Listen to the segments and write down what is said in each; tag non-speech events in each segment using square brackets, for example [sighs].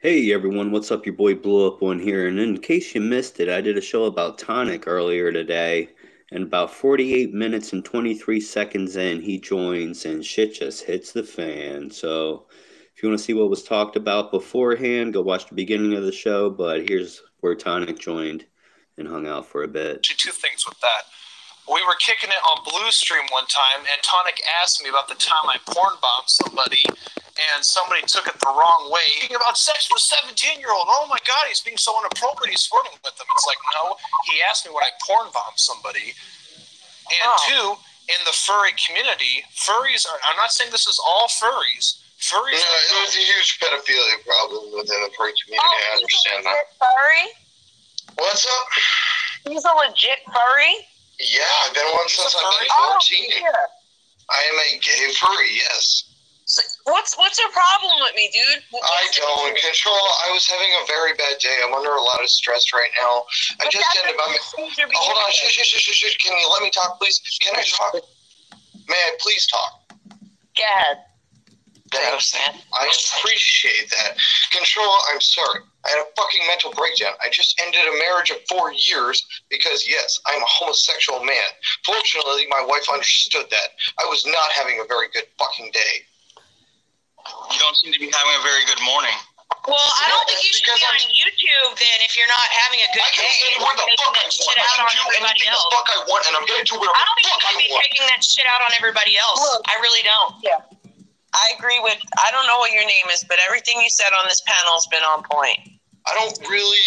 Hey everyone, what's up? Your boy Blew Up One here. And in case you missed it, I did a show about Tonic earlier today. And about 48 minutes and 23 seconds in, he joins and shit just hits the fan. So if you want to see what was talked about beforehand, go watch the beginning of the show. But here's where Tonic joined and hung out for a bit. Two things with that. We were kicking it on Bluestream one time, and Tonic asked me about the time I porn bombed somebody, and somebody took it the wrong way. Thinking about sex with a 17 year old. Oh my God, he's being so inappropriate. He's flirting with them. It's like, no, he asked me when I porn bombed somebody. And Oh. two, in the furry community, furries are, I'm not saying this is all furries. Furries No, are there's a huge pedophilia problem within the furry community. Oh, I Oh, he's a understand that. legit furry? What's up? He's a legit furry? Yeah, I've been one since I've been furry? 14. Oh, yeah. I am a gay furry, yes. So what's what's your problem with me, dude? I don't control. I was having a very bad day. I'm under a lot of stress right now. I But just ended up. doesn't change your hold on. shh, shh, shh, shh. Can you let me talk, please? Can I talk? May I please talk? Go ahead. Thanks. I appreciate that. Control, I'm sorry. I had a fucking mental breakdown. I just ended a marriage of four years because, yes, I'm a homosexual man. Fortunately, my wife understood that. I was not having a very good fucking day. You don't seem to be having a very good morning. Well, I don't think you should be on I'm- YouTube then if you're not having a good I can day. say where the fuck I want. I can on do everybody anything the fuck I want, and I'm gonna do whatever I don't think you fuck I should be want. taking that shit out on everybody else. Look. I really don't. Yeah. I agree with. I don't know what your name is, but everything you said on this panel has been on point. I don't really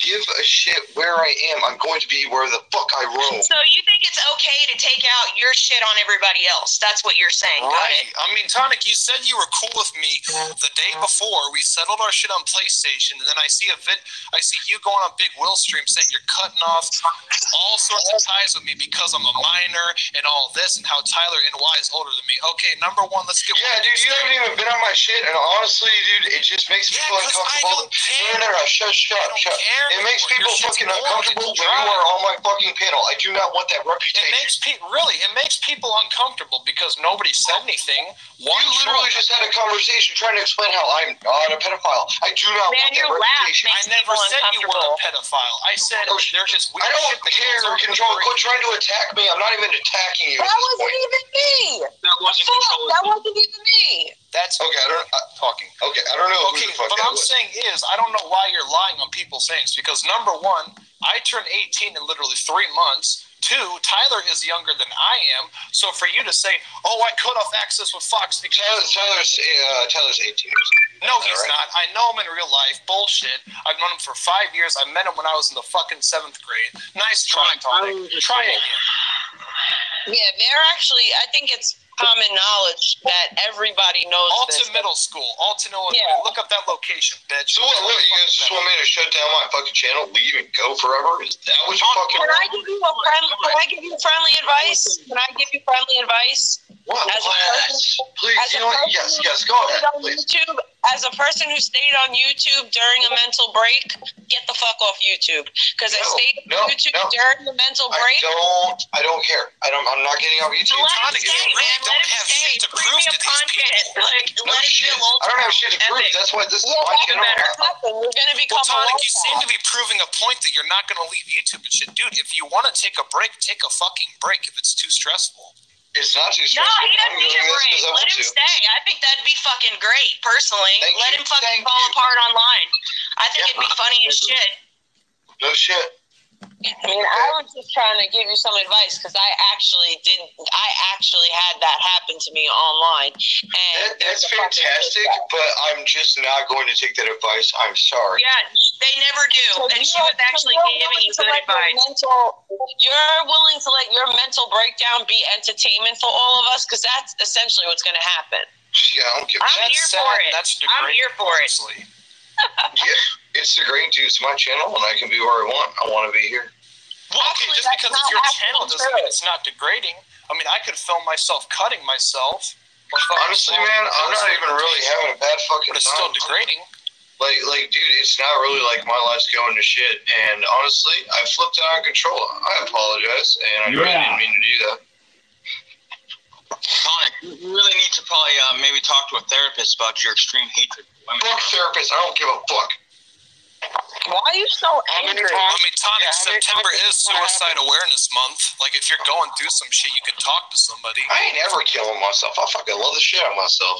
give a shit where I am. I'm going to be where the fuck I roam. So you think it's okay to take out your shit on everybody else? That's what you're saying, got Right. it? I mean, Tonic, you said you were cool with me the day before. We settled our shit on PlayStation, and then I see a vid. I see you going on Big Will stream saying you're cutting off all sorts of ties with me because I'm a minor and all this, and how Tyler and Y is older than me. Okay, number one, let's get. Yeah, dude, you haven't even been on my shit, and honestly, dude, it just makes me Yeah, feel 'cause I uncomfortable. don't care. No, no, no, shut, shut, I don't shut. care It makes people fucking uncomfortable It's when you are on my fucking panel. I do not want that reputation. It makes people really. It makes people uncomfortable because nobody said anything. One you literally troll- just had a conversation trying to explain how I'm not a pedophile. I do not Man, want that your laugh reputation. I never said you were a pedophile. I said Oh, there's just weird I don't shit care, goes control. furry Quit trying to attack me. I'm not even attacking you. That wasn't point. even me. That wasn't control. that wasn't even me. That's Okay, I don't. I, talking. okay, I don't know Okay, who the fuck but that I'm was. saying is I don't know why you're lying on people's things because number one, I turned 18 in literally three months. Two, Tyler is younger than I am. So for you to say, "Oh, I cut off access with Fox Tyler, because Tyler's uh, Tyler's 18 years. no, he's Alright. not. I know him in real life. Bullshit. I've known him for five years. I met him when I was in the fucking seventh grade. Nice try, Fine, Tyler Tonic. was a Try again. Yeah, they're actually. I think it's common knowledge that everybody knows Alta this. Middle School, Alta, Illinois. Yeah. Look up that location, bitch. So what? What? You guys just want me to shut down my fucking channel, leave, and go forever? Is that what you fucking? Can I give you a friend, Can I give you friendly advice? Can I give you friendly advice? What? As a person- Please. as You a know what? person Yes. Yes. Go ahead. on Please. YouTube, as a person who stayed on YouTube during a mental break, get the fuck off YouTube. Because I No, stayed on no, YouTube no. during the mental break. I don't. I don't care. I don't. I'm not getting off YouTube. Let trying him to get stay, rid man. don't Let him have stay. [laughs] shit to prove to these content. people. Like, No let shit. I don't have shit to prove. That's why this is Yeah, my channel. better I-. We're gonna become Well, Tonic, you seem to be proving a point that you're not going to leave YouTube and shit. Dude, if you want to take a break, take a fucking break if it's too stressful. It's not too No, he doesn't need a break. Let him to. stay. I think that'd be fucking great, personally. Thank Let you. him fucking Thank fall you. apart online. I think Yeah. it'd be funny as shit. No shit. I mean, I was just trying to give you some advice because I actually did. I actually had that happen to me online, and That, that's fantastic, but I'm just not going to take that advice. I'm sorry. Yeah, they never do, So and she was actually giving willing you to good let your advice. Mental, You're willing to let your mental breakdown be entertainment for all of us because that's essentially what's going to happen. Yeah, I don't give a I'm shit. That's here sad. for it. That's I'm here for it. Honestly. Yeah, it's the great dude. It's my channel, and I can be where I want. I want to be here. Well, okay, Actually, just because it's your channel doesn't true. mean it's not degrading. I mean, I could film myself cutting myself. Honestly, man, I'm not even really having a bad fucking But it's still degrading. Like, like, dude, it's not really like my life's going to shit. And honestly, I flipped out of control. I apologize, and I really Yeah. didn't mean to do that. Tonic, you really need to probably uh, maybe talk to a therapist about your extreme hatred for women. Fuck therapist. I don't give a fuck. Why are you so angry? I mean, Tonic, Yeah, September is Suicide? Awareness Month. Like, if you're going through some shit, you can talk to somebody. I ain't ever killing myself. I fucking love the shit out of myself.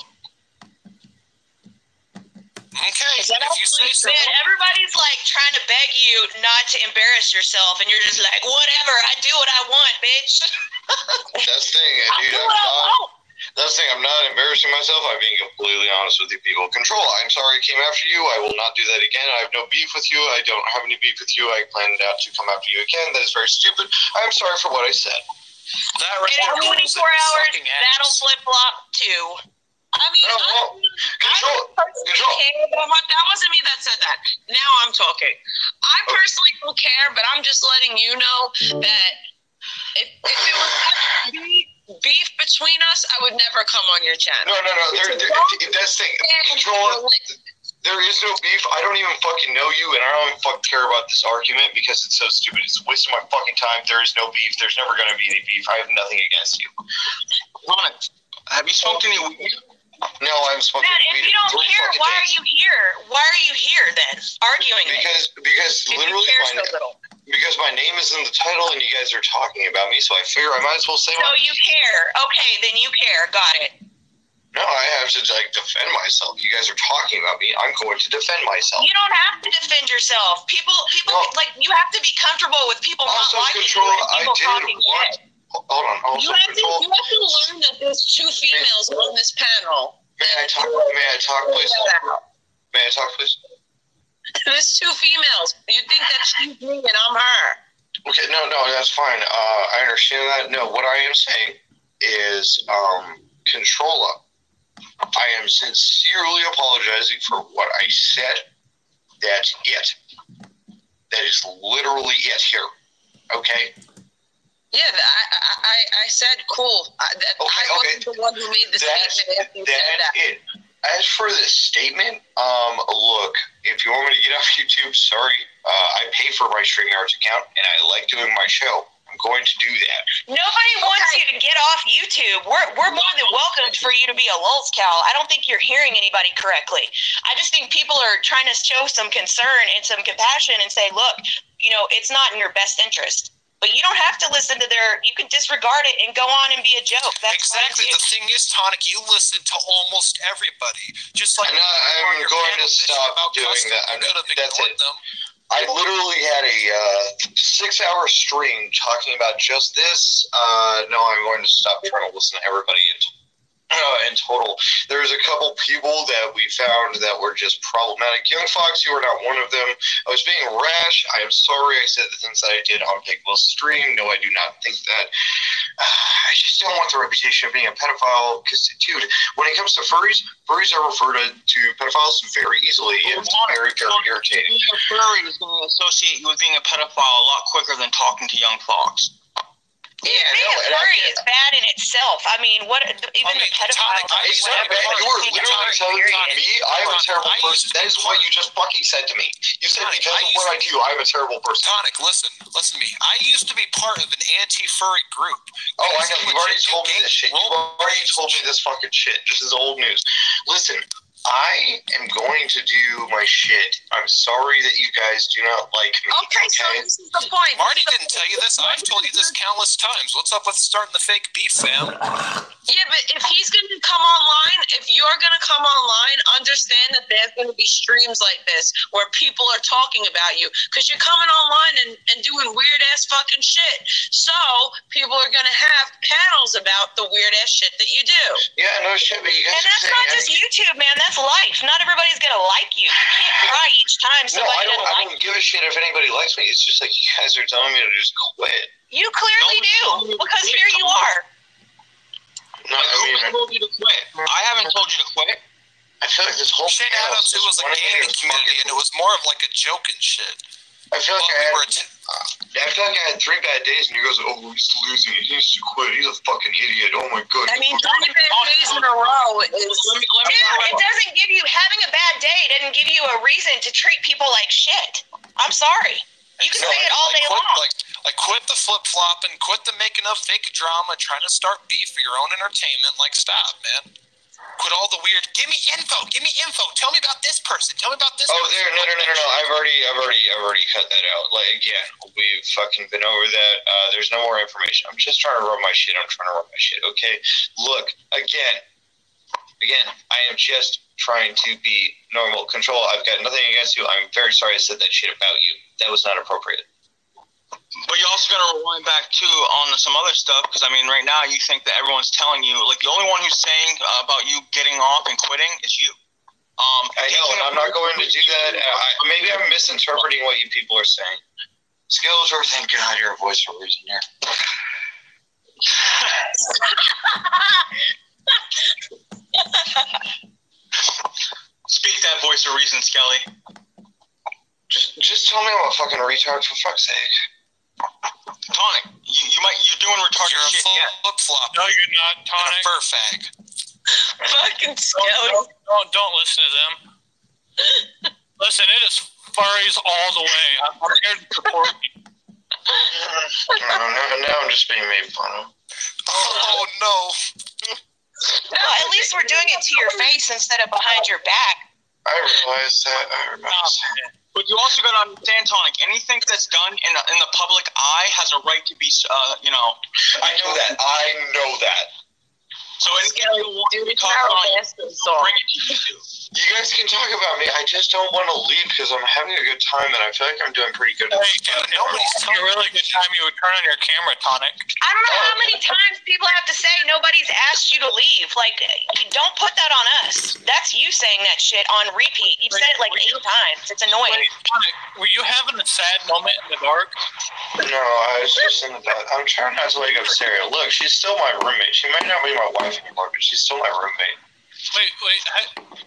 Okay, Is that if you say so. Man, everybody's like trying to beg you not to embarrass yourself, and you're just like, whatever, I do what I want, bitch. [laughs] That's the thing, I dude. do I'm what I not, want. That's the thing. I'm not embarrassing myself. I'm being completely honest with you people. Control. I'm sorry I came after you. I will not do that again. I have no beef with you. I don't have any beef with you. I planned out to come after you again. That is very stupid. I'm sorry for what I said. That right in 24 hours, sucking that'll flip flop too. I mean, No, well, Control. I personally Control. care, but I'm not- that wasn't me that said that. Now I'm talking. I personally don't care, but I'm just letting you know that if, if it was [laughs] beef, beef between us, I would never come on your channel. No, no, no. There, there, that's the thing. Control. There is no beef. I don't even fucking know you, and I don't even fucking care about this argument because it's so stupid. It's a waste of my fucking time. There is no beef. There's never going to be any beef. I have nothing against you. Tonic, have you smoked any oh, weed? No, I'm smoking Man, if you don't care, why are you here? Why are you here then, arguing it? Because because If literally my, so little. because my name is in the title and you guys are talking about me, so I figure I might as well say So my you care. Okay, then you care. Got it. No, I have to like defend myself. You guys are talking about me. I'm going to defend myself. You don't have to defend yourself. People, people, No. like you have to be comfortable with people Also, not liking control. you and I people did talking what? shit. Hold on. Also, You have, to, you have to learn that there's two females on this panel. May I talk? May I talk, please? Figure that out. May I talk, please? There's two females. You think that she's me and I'm her. Okay, no, no, that's fine. Uh, I understand that. No, what I am saying is, um, Controlla. I am sincerely apologizing for what I said. That's it. That is literally it here. Okay? Yeah, I, I, I, I said cool. I, that, Okay, I wasn't okay. the one who made the That's, statement after said that's that. it. As for this statement, um, look, if you want me to get [laughs] off YouTube, sorry. Uh, I pay for my StreamYards account, and I like doing my show. I'm going to do that. Nobody wants you to get off YouTube. We're, we're more than welcome for you to be a lulz cow. I don't think you're hearing anybody correctly. I just think people are trying to show some concern and some compassion and say, look, you know, it's not in your best interest. But you don't have to listen to their. You can disregard it and go on and be a joke. That's exactly. The thing is, Tonic, you listen to almost everybody. Just like And I- you I'm going to stop doing custom, that. I'm- could have that's it. them. I literally had a uh, six-hour stream talking about just this. Uh, no, I'm going to stop trying to listen to everybody in, uh, in total. There's a couple people that we found that were just problematic. Young Fox, you are not one of them. I was being rash. I am sorry I said the things that I did on Big stream. No, I do not think that. Uh, [sighs] I just don't want the reputation of being a pedophile. Because, dude, when it comes to furries, furries are referred to, to pedophiles very easily. It's very, very irritating. Being a furry is going to associate you with being a pedophile a lot quicker than talking to young fox. Yeah, Being no, a and I furry is bad in itself. I mean, what even I mean, the pedophiles? Tonic, I It's used not to bad. You were literally telling me I'm a terrible I person. That is what you just fucking said to me. You said Tonic, because I of what I do, I'm a terrible person. Tonic, listen, listen to me. I used to be part of an anti-furry group. Oh, I know. you You've already told me this shit. You've already told me this fucking shit. This is old news. Listen, I am going to do my shit. I'm sorry that you guys do not like me. Okay, so this is the point. Marty the didn't tell you this. I've told you this countless times. What's up with starting the fake beef, fam? Yeah, but if he's going to come online, if you're going to come online, understand that there's going to be streams like this where people are talking about you because you're coming online and, and doing weird ass fucking shit. So people are going to have panels about the weird ass shit that you do. Yeah, no shit, but you guys And are that's saying not just YouTube, man. That's life. Not everybody's gonna like you. You can't cry each time No, I don't. doesn't I like don't give a shit if anybody likes me. It's just like you guys are telling me to just quit. you. You clearly do because here you are. No, I mean, Who told you to quit? I haven't told you to quit. I feel like this whole Shane panel Adams, is it was a gaming community, and it was more of like a joke and shit. I feel like But I we had, were att- I feel like I had three bad days, and he goes, oh, he's losing. He needs to quit. He's a fucking idiot. Oh my god. I mean, three bad oh, days in a oh. row is. Let me let me Dude, it doesn't give you having a bad day doesn't give you a reason to treat people like shit. I'm sorry. You can say it all like, day quit, long. Like, like, quit the flip flopping, quit the making up fake drama, trying to start beef for your own entertainment. Like, stop, man. With all the weird. Give me info. Give me info. Tell me about this person. Tell me about this. Oh, person. there, no, no, no, no, no. I've already, I've already, I've already cut that out. Like again, we've fucking been over that. Uh, there's no more information. I'm just trying to run my shit. I'm trying to run my shit. Okay. Look, again, again, I am just trying to be normal. Control. I've got nothing against you. I'm very sorry I said that shit about you. That was not appropriate. But you're also to rewind back too on some other stuff because I mean, right now you think that everyone's telling you like the only one who's saying uh, about you getting off and quitting is you. Um, I know, and I'm not going to do that. I, maybe I'm misinterpreting what you people are saying. Skeletor, thank God you're a voice for reason here. [laughs] Speak that voice of reason, Skelly. Just, just tell me I'm a fucking retard for fuck's sake. Tonic, you, you might you're doing retarded You're a shit. full Yeah. flip flop. No, you're not, And a Tonic. fur fag. [laughs] Fucking Don't, don't, don't, don't listen to them. [laughs] Listen, it is furries all the way. I'm, I'm here to support you. [laughs] No, no, now I'm just being made fun of. Oh no. No, at least we're doing it to your face instead of behind your back. I realize that. I realize oh, that. But you also got to understand, Tonic. Anything that's done in the, in the public eye has a right to be, uh, you know. I know that. I know that. So anything you want to talk about, a bring it to YouTube. You guys can talk about me. I just don't want to leave because I'm having a good time and I feel like I'm doing pretty good. Hey, Dude, dude, nobody's it would be a really good time you would turn on your camera, Tonic. I don't know how many times people have to say nobody's asked you to leave. Like, you don't put that on us. That's you saying that shit on repeat. You've said it like eight times. It's annoying. Wait, Tonic, were you having a sad moment in the dark? No, I was just in the bed. I'm trying not to wake up Sarah. Look, she's still my roommate. She might not be my wife anymore, but she's still my roommate. Wait, wait. How,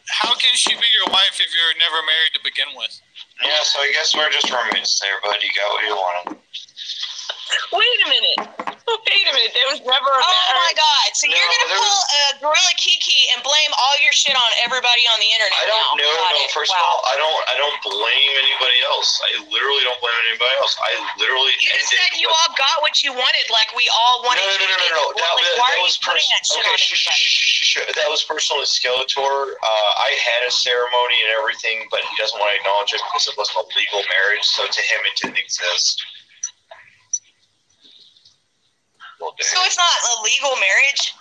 how can she be your wife if you're never married to begin with? Yeah, so I guess we're just roommates there, bud. You got what you wanted. Wait a minute. [laughs] Wait a minute. There was never a Oh my god. So No, you're going to there pull a Gorilla Kiki and blame all your shit on everybody on the internet I don't now. know. Got No, it. first wow. of all, I don't. I don't blame anybody else. I literally don't blame anybody else. I literally You just ended said you with- all got what you wanted, like we all wanted no, no, you no, to no, get no. the That, Like, that, why that are was you putting pers- that shit okay. on Sh- sh- sh- sh- sh- that was personally Skeletor. Uh, I had a ceremony and everything, but he doesn't want to acknowledge it because it wasn't a legal marriage. So to him, it didn't exist. Well, So it's not a legal marriage?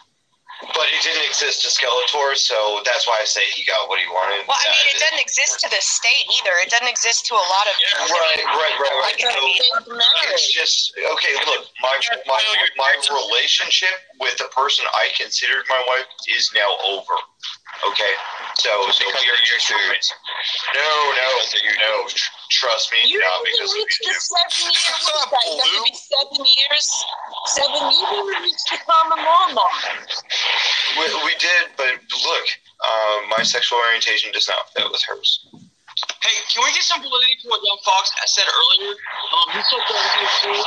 but it didn't exist to Skeletor, so that's why I say he got what he wanted. Well, I mean, it doesn't exist to the state either. It doesn't exist to a lot of Yeah, Right, right, right, right. So- mean, It's marriage. It's just okay. Look, my my my relationship with the person I considered my wife is now over. Okay, so so Because we are of just YouTube. No, no, you know, trust me, You not didn't because of reach the seven year What's [laughs] up, that? You have to be seven years. Seven. You didn't reach the common law mark. We, we did, but look, uh, my sexual orientation does not fit with hers. Hey, can we get some validity to what Young Fox said earlier? Um, he said that he was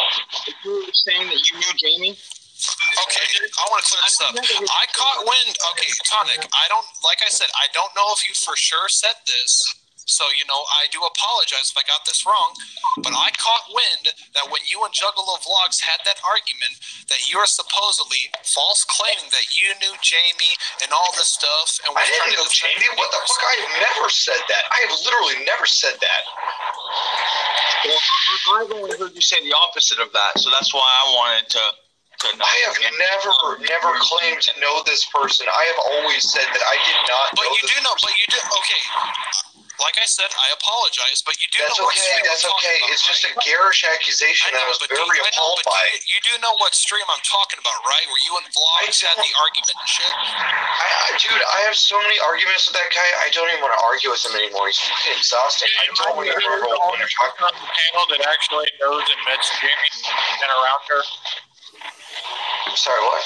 if you were saying that you knew Jamie. Okay, I want to clear this up. I caught wind. Okay, Tonic. I don't like I said. I don't know if you for sure said this. So you know, I do apologize if I got this wrong. But I caught wind that when you and Juggalo Vlogs had that argument, that you are supposedly false claiming that you knew Jamie and all this stuff, and I was trying didn't to know defend Jamie. What the fuck? I have never said that. I have literally never said that. Well, I've only heard you say the opposite of that, so that's why I wanted to. To know. I have never, never claimed to know this person. I have always said that I did not But know you this do know. person. But you do. Okay. Like I said, I apologize, but you do That's know what okay. stream That's I'm talking okay. about, It's just a right? garish accusation I that I was but do, very I know, appalled but by. do you, you do know what stream I'm talking about, right? Where you and Vlogs had the argument and shit. I, I, dude, I have so many arguments with that guy. I don't even want to argue with him anymore. He's fucking exhausting. I don't even remember what you're talking on the panel that actually knows and met Jamie and around her. I'm sorry, what?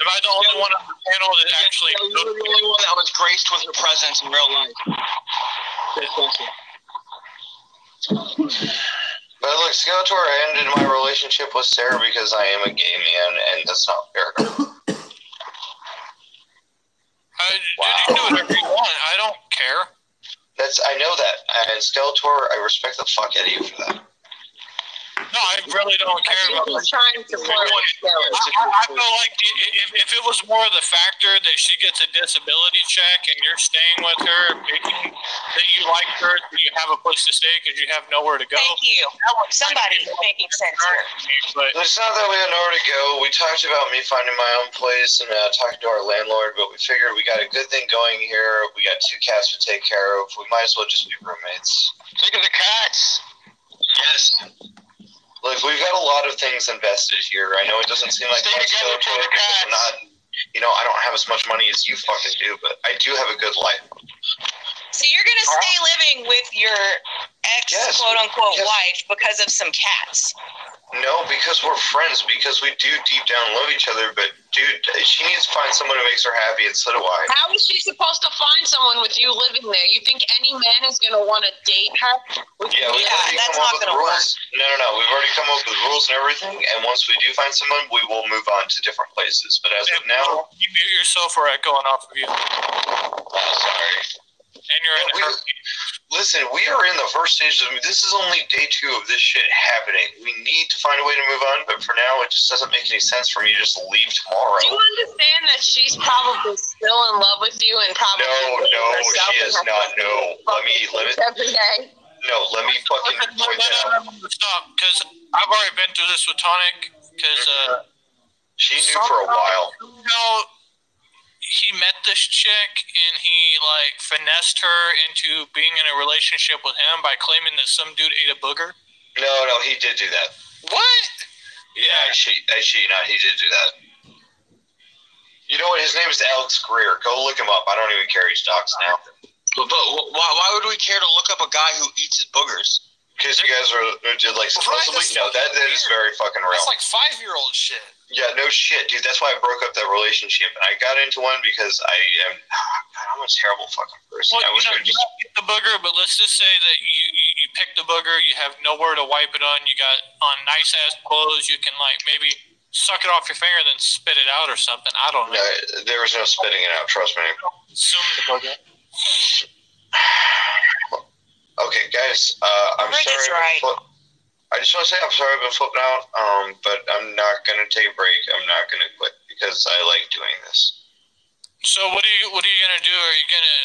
Am I the only one on the panel that actually Yeah, you knows? were the only one that was graced with her presence in real life. That's awesome. But look, Skeletor, I ended my relationship with Sarah because I am a gay man, and that's not fair. Uh, Dude, you can do whatever you want. I don't care. That's I know that, and Skeletor, I respect the fuck out of you for that. No, I really don't care about he's trying to flirt. I, I I feel like i- i- if, if it was more of the factor that she gets a disability check and you're staying with her, making, that you like her, that you have a place to stay because you have nowhere to go. Thank you. Somebody's making sense here. It's not that we had nowhere to go. We talked about me finding my own place and uh, talking to our landlord, but we figured we got a good thing going here. We got two cats to take care of. We might as well just be roommates. Speaking of the cats, yes, Look, we've got a lot of things invested here. I know it doesn't seem like Stay much to together it for because I'm not, you know, I don't have as much money as you fucking do, but I do have a good life. So you're gonna stay living with your ex Yes. quote unquote Yes. wife because of some cats. No, because we're friends, because we do deep down love each other, but dude, she needs to find someone who makes her happy, and so do I. How is she supposed to find someone with you living there? You think any man is going to want to date her? With Yeah, we've Yeah, already that's come not up with gonna rules. No, no, no. We've already come up with rules and everything, and once we do find someone, we will move on to different places. But as of now, you mute yourself or echoing off of you. oh, sorry. And you're in a We- hurricane. Listen, we are in the first stages of this is only day two of this shit happening. We need to find a way to move on, but for now, it just doesn't make any sense for me to just leave tomorrow. Do you understand that she's probably still in love with you and probably No, no, she is not. to No, let me- let me- every day? No, let me fucking No, no, point that out. no, no, Stop, because I've already been through this with Tonic. Because uh, She knew for a while. you know, he met this chick and he like finessed her into being in a relationship with him by claiming that some dude ate a booger. No, no, he did do that. What? Yeah, I cheat. I. Not he did do that. You know what? His name is Alex Greer. Go look him up. I don't even carry stocks now but, but why, why would we care to look up a guy who eats his boogers? because you guys are are did like supposedly. that's No, that that is very fucking real. That's like five year old shit. Yeah, no shit, dude. That's why I broke up that relationship, I got into one because I am. [sighs] God, I'm a terrible fucking person. Well, I you wish know, I just. don't get the booger, but let's just say that you, you you picked the booger, you have nowhere to wipe it on, you got on nice ass clothes, you can like maybe suck it off your finger, then spit it out or something. I don't know. No, there was no spitting it out. Trust me. Consume the booger. [sighs] Okay, guys. Uh, I'm Rick sorry. is I've been right. I just want to say I'm sorry I've been flipping out. Um, but I'm not gonna take a break. I'm not gonna quit because I like doing this. So what are you what are you gonna do? Are you gonna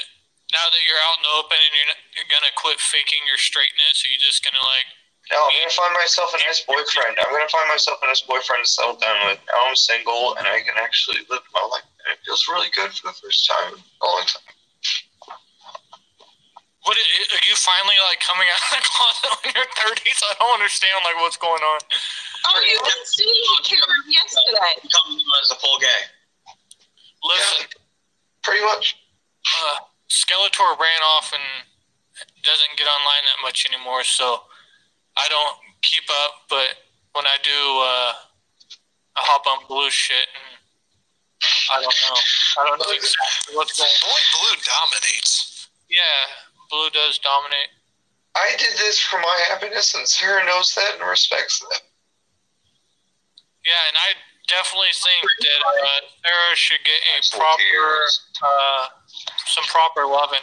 now that you're out in the open and you're not, you're gonna quit faking your straightness? Are you just gonna like No, I'm gonna find myself a nice boyfriend. I'm gonna find myself a nice boyfriend to settle down with. Now I'm single and I can actually live my life, and it feels really good for the first time in a long time. What are you finally like coming out of the closet in your thirties? I don't understand like what's going on. Oh, you didn't see Karen yesterday. Come as a full gay. Listen, Pretty much. uh, Skeletor ran off and doesn't get online that much anymore, so I don't keep up. But when I do, uh, I hop on blue shit, and I don't know. I don't know exactly what's going on. Boy, Blue dominates. Yeah, blue does dominate. I did this for my happiness, and Sarah knows that and respects that. Yeah, and I definitely think that uh, Sarah should get a proper, uh, some proper loving.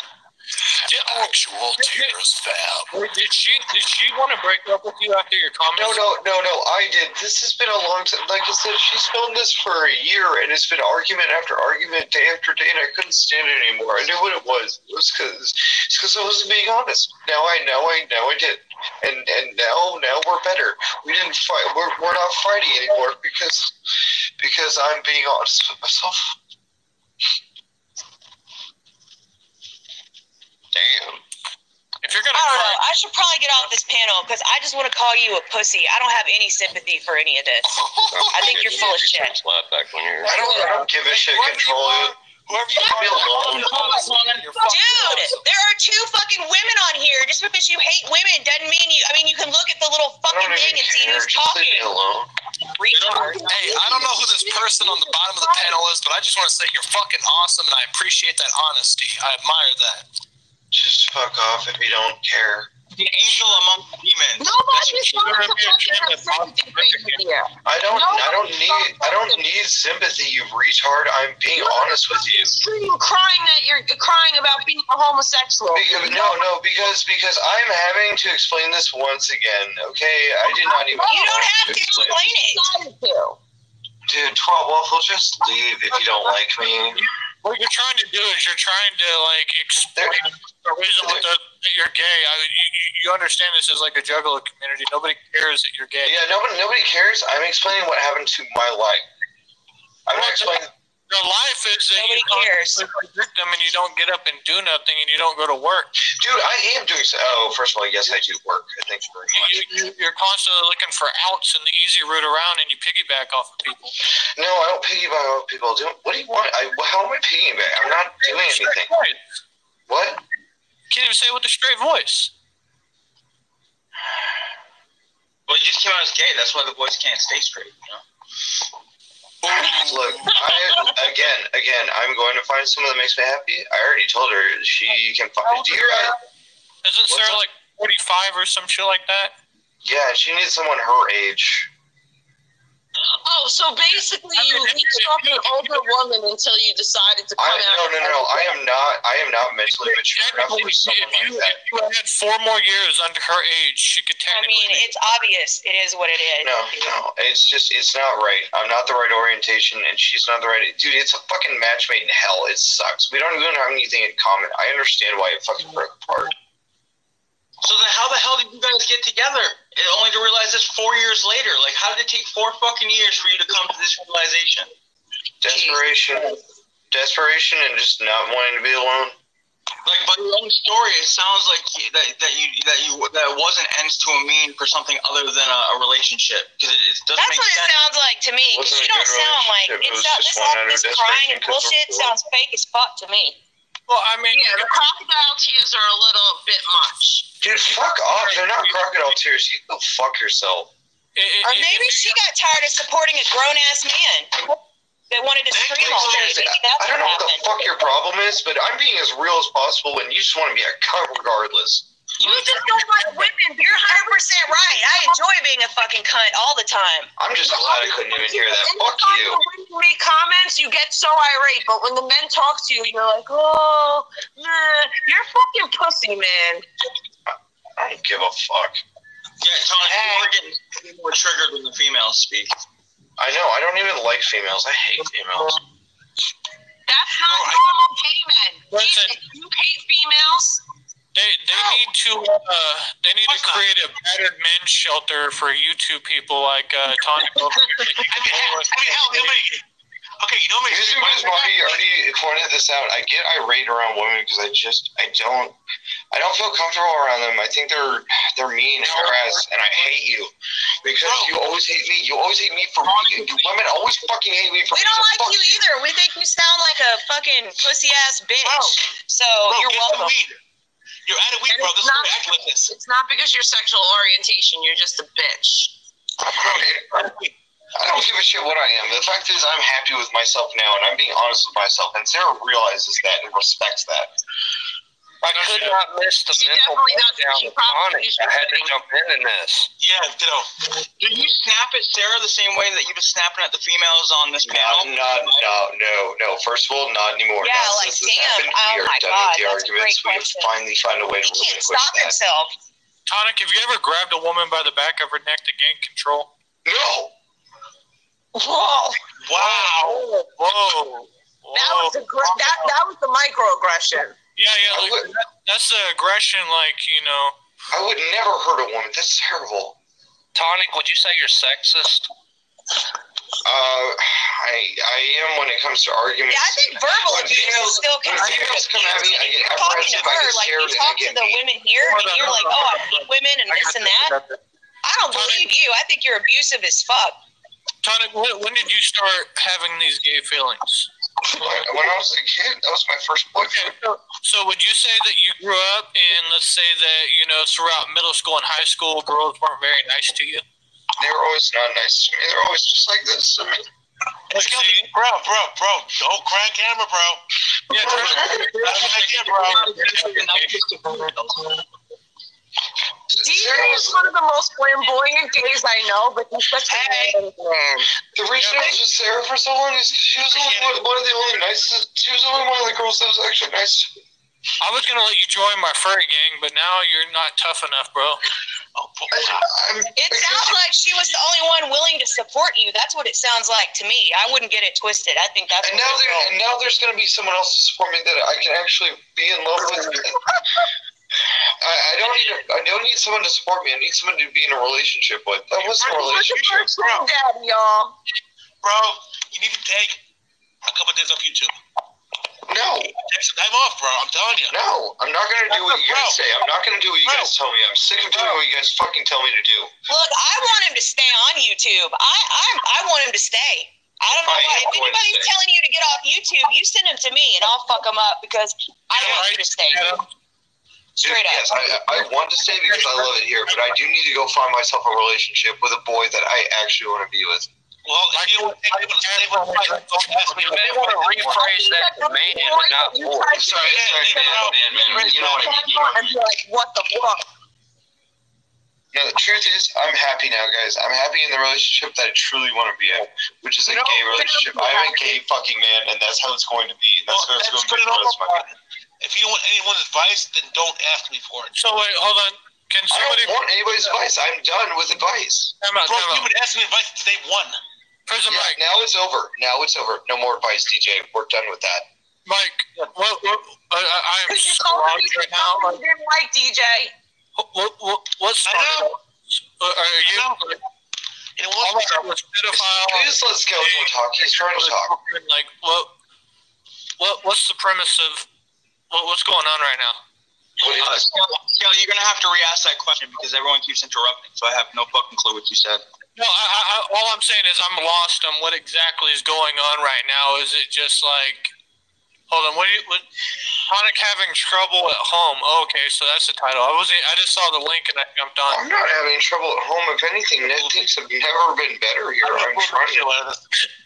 Did, Actual tears, fam. did she did she want to break up with you after your comments? No, no, no, no. I did. This has been a long time. Like I said, she's filmed this for a year, and it's been argument after argument, day after day, and I couldn't stand it anymore. I knew what it was. It was because because I wasn't being honest. Now I know. I know I did, and and now now we're better. We didn't fight. We're we're not fighting anymore because because I'm being honest with myself. Damn. If you're I gonna don't cry, know. I should probably get off this panel because I just want to call you a pussy. I don't have any sympathy for any of this. I think you're full of shit. I don't. I don't give a shit. Control are, you. Whoever you Leave me. You're Dude, there are two fucking women on here. Just because you hate women doesn't mean you. I mean, you can look at the little fucking thing and see care. who's Just leave me talking. alone. Retard. Hey, I don't know who this person on the bottom of the panel is, but I just want to say you're fucking awesome, and I appreciate that honesty. I admire that. Just fuck off if you don't care. The angel among demons. Nobody's That's what going to gonna be a fucking have sympathy for you here. I don't. I don't need. I don't need sympathy, you retard. I'm being You're honest with you. Scream crying that you're crying about being a homosexual. Because, no, no, because because I'm having to explain this once again. Okay, I did not even. You don't have to explain it. Decided to. Dude, twelve waffle, just leave if you don't like me. What you're trying to do is you're trying to like explain the reason with the, that you're gay. I, you, you understand this is like a juggalo community. Nobody cares that you're gay. Yeah, nobody nobody cares. I'm explaining what happened to my life. I'm not explaining. Your life is that Nobody you cares. constantly play victim and you don't get up and do nothing and you don't go to work. Dude, I am doing so. Oh, first of all, yes, I do work. Thank you very much. You, you, you're constantly looking for outs and the easy route around and you piggyback off of people. No, I don't piggyback off people. Do what do you want? I, how am I piggybacking? I'm not doing anything. What? Can't even say it with a straight voice. Well, you just came out as gay. That's why the boys can't stay straight. You know? Look, I again, again, I'm going to find someone that makes me happy. I already told her she can find. Do you? Isn't Sarah like 45 or some shit like that? Yeah, she needs someone her age. Oh, so basically you reached off an older woman until you decided to come I out. no no no. I am not. I am not mentally mature enough Technically, for if someone you, like that. if you had four more years under her age, she could technically. I mean, it's obvious. It is what it is. No, no, it's just it's not right. I'm not the right orientation, and she's not the right. Dude, it's a fucking match made in hell. It sucks. We don't even have anything in common. I understand why it fucking broke apart. So then, how the hell did you guys get together? And only to realize this four years later. Like, how did it take four fucking years for you to come to this realization? Desperation, desperation, and just not wanting to be alone. Like, by your own story, it sounds like that that you that you that it wasn't ends to a mean for something other than a, a relationship because it, it doesn't That's make what it sounds like to me. Because you don't sound like relationship. It it's not, this one all this crying and bullshit poor. sounds fake as fuck to me. Well, I mean, Yeah, the crocodile tears are a little bit much. Dude, fuck off. They're not crocodile tears. You go fuck yourself. it, it, Or maybe it- she got tired of supporting a grown ass man that wanted to scream all day. Maybe that's I don't know what what the fuck your problem is, but I'm being as real as possible, and you just want to be a cunt regardless. You just don't like women. You're 100 percent right. I enjoy being a fucking cunt all the time. I'm just glad I couldn't even hear that. Fuck you. When you make comments, you get so irate, but when the men talk to you, you're like, oh, nah, you're fucking pussy, man. I don't give a fuck. Yeah, Tony, you are getting more triggered when the females speak. I know. I don't even like females. I hate females. That's not oh, normal gay men. Listen. If you hate females, They, they need to uh, they need to create a battered men's shelter for YouTube people like uh, [laughs] Tonic. I mean, hell, nobody. Okay, you know what Because makes you guys already, already pointed this out. I get irate around women because I just I don't I don't feel comfortable around them. I think they're they're mean and crass, and I hate you because you always hate me. You always hate me for me. You women always fucking hate me for We me. don't so like you either. We think you sound like a fucking pussy ass bitch. So Bro, you're get some welcome. You're out of weed, And bro. This is not- act like this. it's not because your sexual orientation. You're just a bitch. I don't give a shit what I am. The fact is, I'm happy with myself now, and I'm being honest with myself. And Sarah realizes that and respects that. I could not miss the She mental definitely does. breakdown She of probably Tonic. should I had to jump in in this. Yeah, ditto. Do you snap at Sarah the same way that you was snapping at the females on this Not, panel? not, no, no, no. First of all, not anymore. Yeah, Now, like, since this damn. happened, Oh we are my done God, with the that's arguments. great We have question. finally found a way He to can't stop that. himself. Tonic, have you ever grabbed a woman by the back of her neck to gain control? No. Whoa, Wow! Whoa! that was Whoa. aggr- that that was the microaggression. Yeah, yeah. Like, that, that's the aggression. Like you know. I would never hurt a woman. That's terrible. Tonic, would you say you're sexist? Uh, I I am when it comes to arguments. Yeah, I think verbal When abuse is females- still when considered females come at me, I get You're talking to apprehensive, her like scared, you talk to the mean. women here, and you're like, oh, I hate women and this and that. I don't believe you. I think you're abusive as fuck. Tonic, when, when did you start having these gay feelings? When when I was a kid, that was my first boyfriend. So, so would you say that you grew up and let's say that you know throughout middle school and high school, girls weren't very nice to you? They were always not nice to me. They're always just like this. I mean, Like, Excuse see, me, bro, bro, bro. Don't crank camera, bro. yeah, That's an idea, bro. [laughs] Sarah is one of the most flamboyant gays I know, but he's such a Hey. man's man. the reason I was with Sarah for so long is 'cause she was only one, one of the only nice. She was only one of the girls that was actually nice. I was gonna let you join my furry gang, but now you're not tough enough, bro. Oh, boy. It sounds like she was the only one willing to support you. That's what it sounds like to me. I wouldn't get it twisted. I think that's and now it there, is. and now there's going to be someone else to support me that I can actually be in love with. [laughs] I, I don't need a, I don't need someone to support me. I need someone to be in a relationship with. That wasn't a Look at relationship. her Sugar daddy, y'all. Bro, you need to take a couple days off YouTube. No, Take some time off, bro. I'm telling you. no, I'm not going to do what you guys say. I'm not going to do what you guys tell me. I'm sick of doing what you guys fucking tell me to do. Look, I want him to stay on YouTube. I I, I want him to stay. I don't know I why. If anybody's telling you to get off YouTube, you send him to me and I'll fuck him up because I want you to stay. Dude, Straight up. Yes, I, I want to stay because I love it here, but I do need to go find myself a relationship with a boy that I actually want to be with. Well, if you want to take people to stay with fight, don't ask me. You may want to rephrase that to man, not You boy. tried to Sorry, sorry, Yeah, man, man, man, you know what I mean. You know what I and be like, what the fuck? No, the truth is, I'm happy now, guys. I'm happy in the relationship that I truly want to be in, which is a You know, gay relationship. I'm a gay fucking man, and that's how it's going to be. That's Well, how it's that's going to be. for the rest of my life. If you don't want anyone's advice, then don't ask me for it. So wait, hold on. Can I don't want anybody's advice. I'm done with advice. time out, Bro, time you've out. been asking me advice since day one. Prison Yeah, Mike, now it's over. Now it's over. No more advice, DJ. We're done with that. Mike, what, what, I, I I am Because you so me lost right now. something didn't like, DJ. What, what, what, what's I know. Uh, are you? I know. And it All was was pedophile. Please let Skeletor talk. He's trying to talk. Like what? What? What's the premise of what, what's going on right now? What Uh, is you're gonna have to re-ask that question because everyone keeps interrupting, so I have no fucking clue what you said. No, I, I, I, all I'm saying is I'm lost on what exactly is going on right now. Is it just like, hold on, what do you, what, Tonic having trouble at home? Oh, okay, so that's the title. I wasn't, I just saw the link and I jumped on. I'm not having trouble at home. If anything, net things have never been better here. I'm trying to.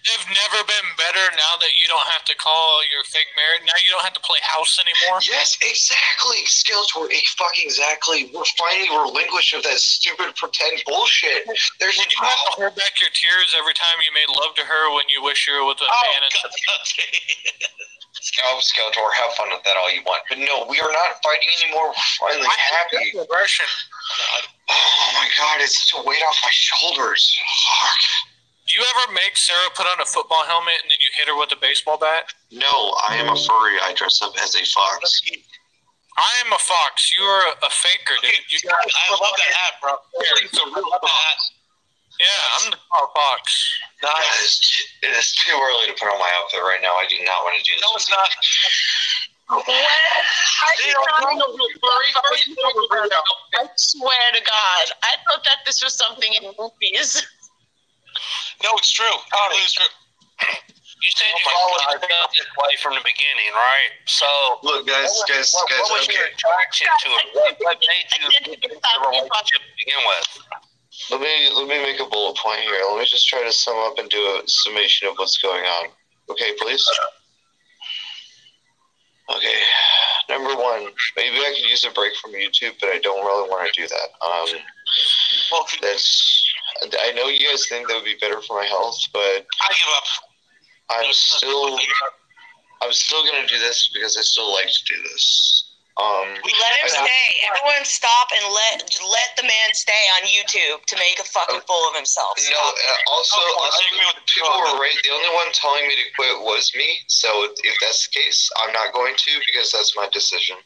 They've never been better now that you don't have to call your fake marriage. Now you don't have to play house anymore. Yes, exactly. Skeletor, fucking exactly. We're finally relinquished of that stupid pretend bullshit. There's Did you have to hold back your tears every time you made love to her when you wish you were with a Oh, man? God. [laughs] Oh, Skeletor, have fun with that all you want. But no, we are not fighting anymore. We're finally happy. aggression. Oh my god, it's such a weight off my shoulders. Fuck. Do you ever make Sarah put on a football helmet and then you hit her with a baseball bat? No, I am a furry. I dress up as a fox. I am a fox. You are a, a faker, dude. You got I love that hat, bro. It's a real hat. Yeah, I'm the car fox. Guys, it is too early to put on my outfit right now. I do not want to do this. No, it's not. [laughs] When I did not know I swear to God, I thought that this was something in movies. [laughs] No, it's true. Tony. It is true. You said you've always felt this way from the beginning, right? So, Look, guys, guys, what, guys. what was your attraction to it? What, what made you get the relationship to begin with? let me let me make a bullet point here. Let me just try to sum up and do a summation of what's going on. Okay, please. Okay, number one, maybe I could use a break from YouTube, but I don't really want to do that. Um, Well, if that's I know you guys think that would be better for my health, but I give up. I'm still I'm still gonna do this because I still like to do this. Um, Let him stay. Everyone stop and let let the man stay on YouTube to make a fucking fool of himself. no, Stop. uh, also, Okay, also people were right. The only one telling me to quit was me. So if that's the case, I'm not going to because that's my decision. [sighs]